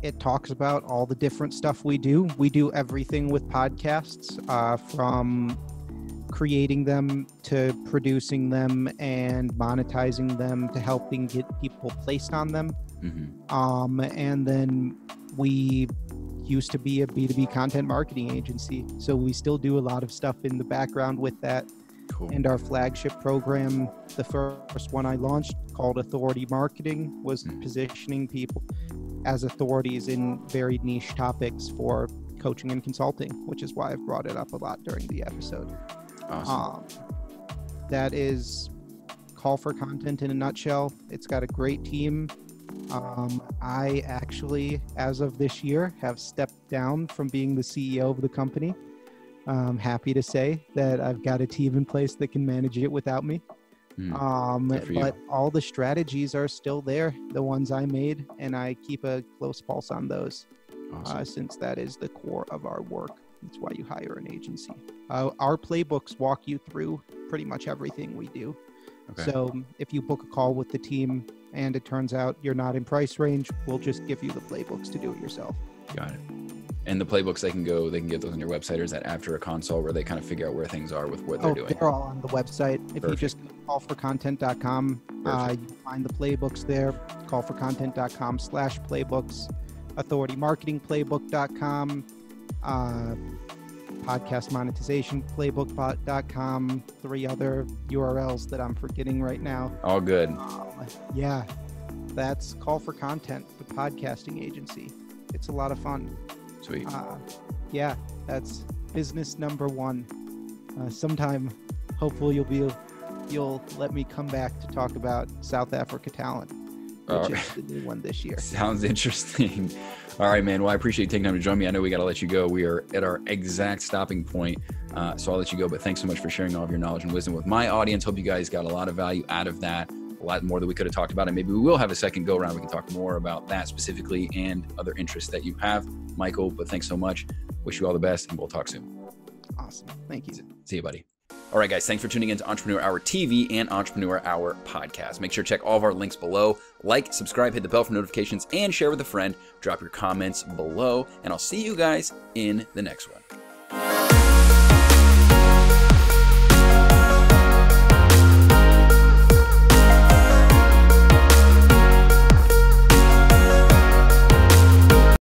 it talks about all the different stuff we do. We do everything with podcasts, uh, from creating them to producing them and monetizing them to helping get people placed on them. Mm-hmm. Um, and then we used to be a B2B content marketing agency. So we still do a lot of stuff in the background with that. Cool. And our flagship program, the first one I launched called Authority Marketing, was Mm. positioning people as authorities in very niche topics for coaching and consulting, which is why I've brought it up a lot during the episode. Awesome. Um, that is call for content in a nutshell. It's got a great team. Um, I actually, as of this year, have stepped down from being the CEO of the company. I'm happy to say that I've got a team in place that can manage it without me. Hmm. Um, Good for you. but all the strategies are still there, the ones I made, and I keep a close pulse on those awesome. uh, since that is the core of our work. That's why you hire an agency. Uh, our playbooks walk you through pretty much everything we do. okay. So um, if you book a call with the team and it turns out you're not in price range, we'll just give you the playbooks to do it yourself. Got it. And the playbooks they can go, they can get those on your website, or is that after a console where they kind of figure out where things are with what they're oh, doing? they're all on the website. If you just go to callforcontent.com, uh, Perfect. you find the playbooks there. Callforcontent.com slash playbooks, authoritymarketingplaybook.com, uh, podcast monetization playbook.com, three other URLs that I'm forgetting right now. All good. Um, yeah, that's Call for Content, the podcasting agency. It's a lot of fun. Sweet. Uh, yeah, that's business number one. Uh, sometime, hopefully, you'll be you'll let me come back to talk about South Africa talent, which All is the new one this year. Sounds interesting. All right, man. Well, I appreciate you taking time to join me. I know we got to let you go. We are at our exact stopping point. Uh, so I'll let you go. But thanks so much for sharing all of your knowledge and wisdom with my audience. Hope you guys got a lot of value out of that. A lot more that we could have talked about. And maybe we will have a second go around. We can talk more about that specifically and other interests that you have, Michael. But thanks so much. Wish you all the best, and we'll talk soon. Awesome. Thank you. See you, buddy. All right, guys, thanks for tuning in to Entrepreneur Hour TV and Entrepreneur Hour podcast. Make sure to check all of our links below. Like, subscribe, hit the bell for notifications, and share with a friend. Drop your comments below, and I'll see you guys in the next one.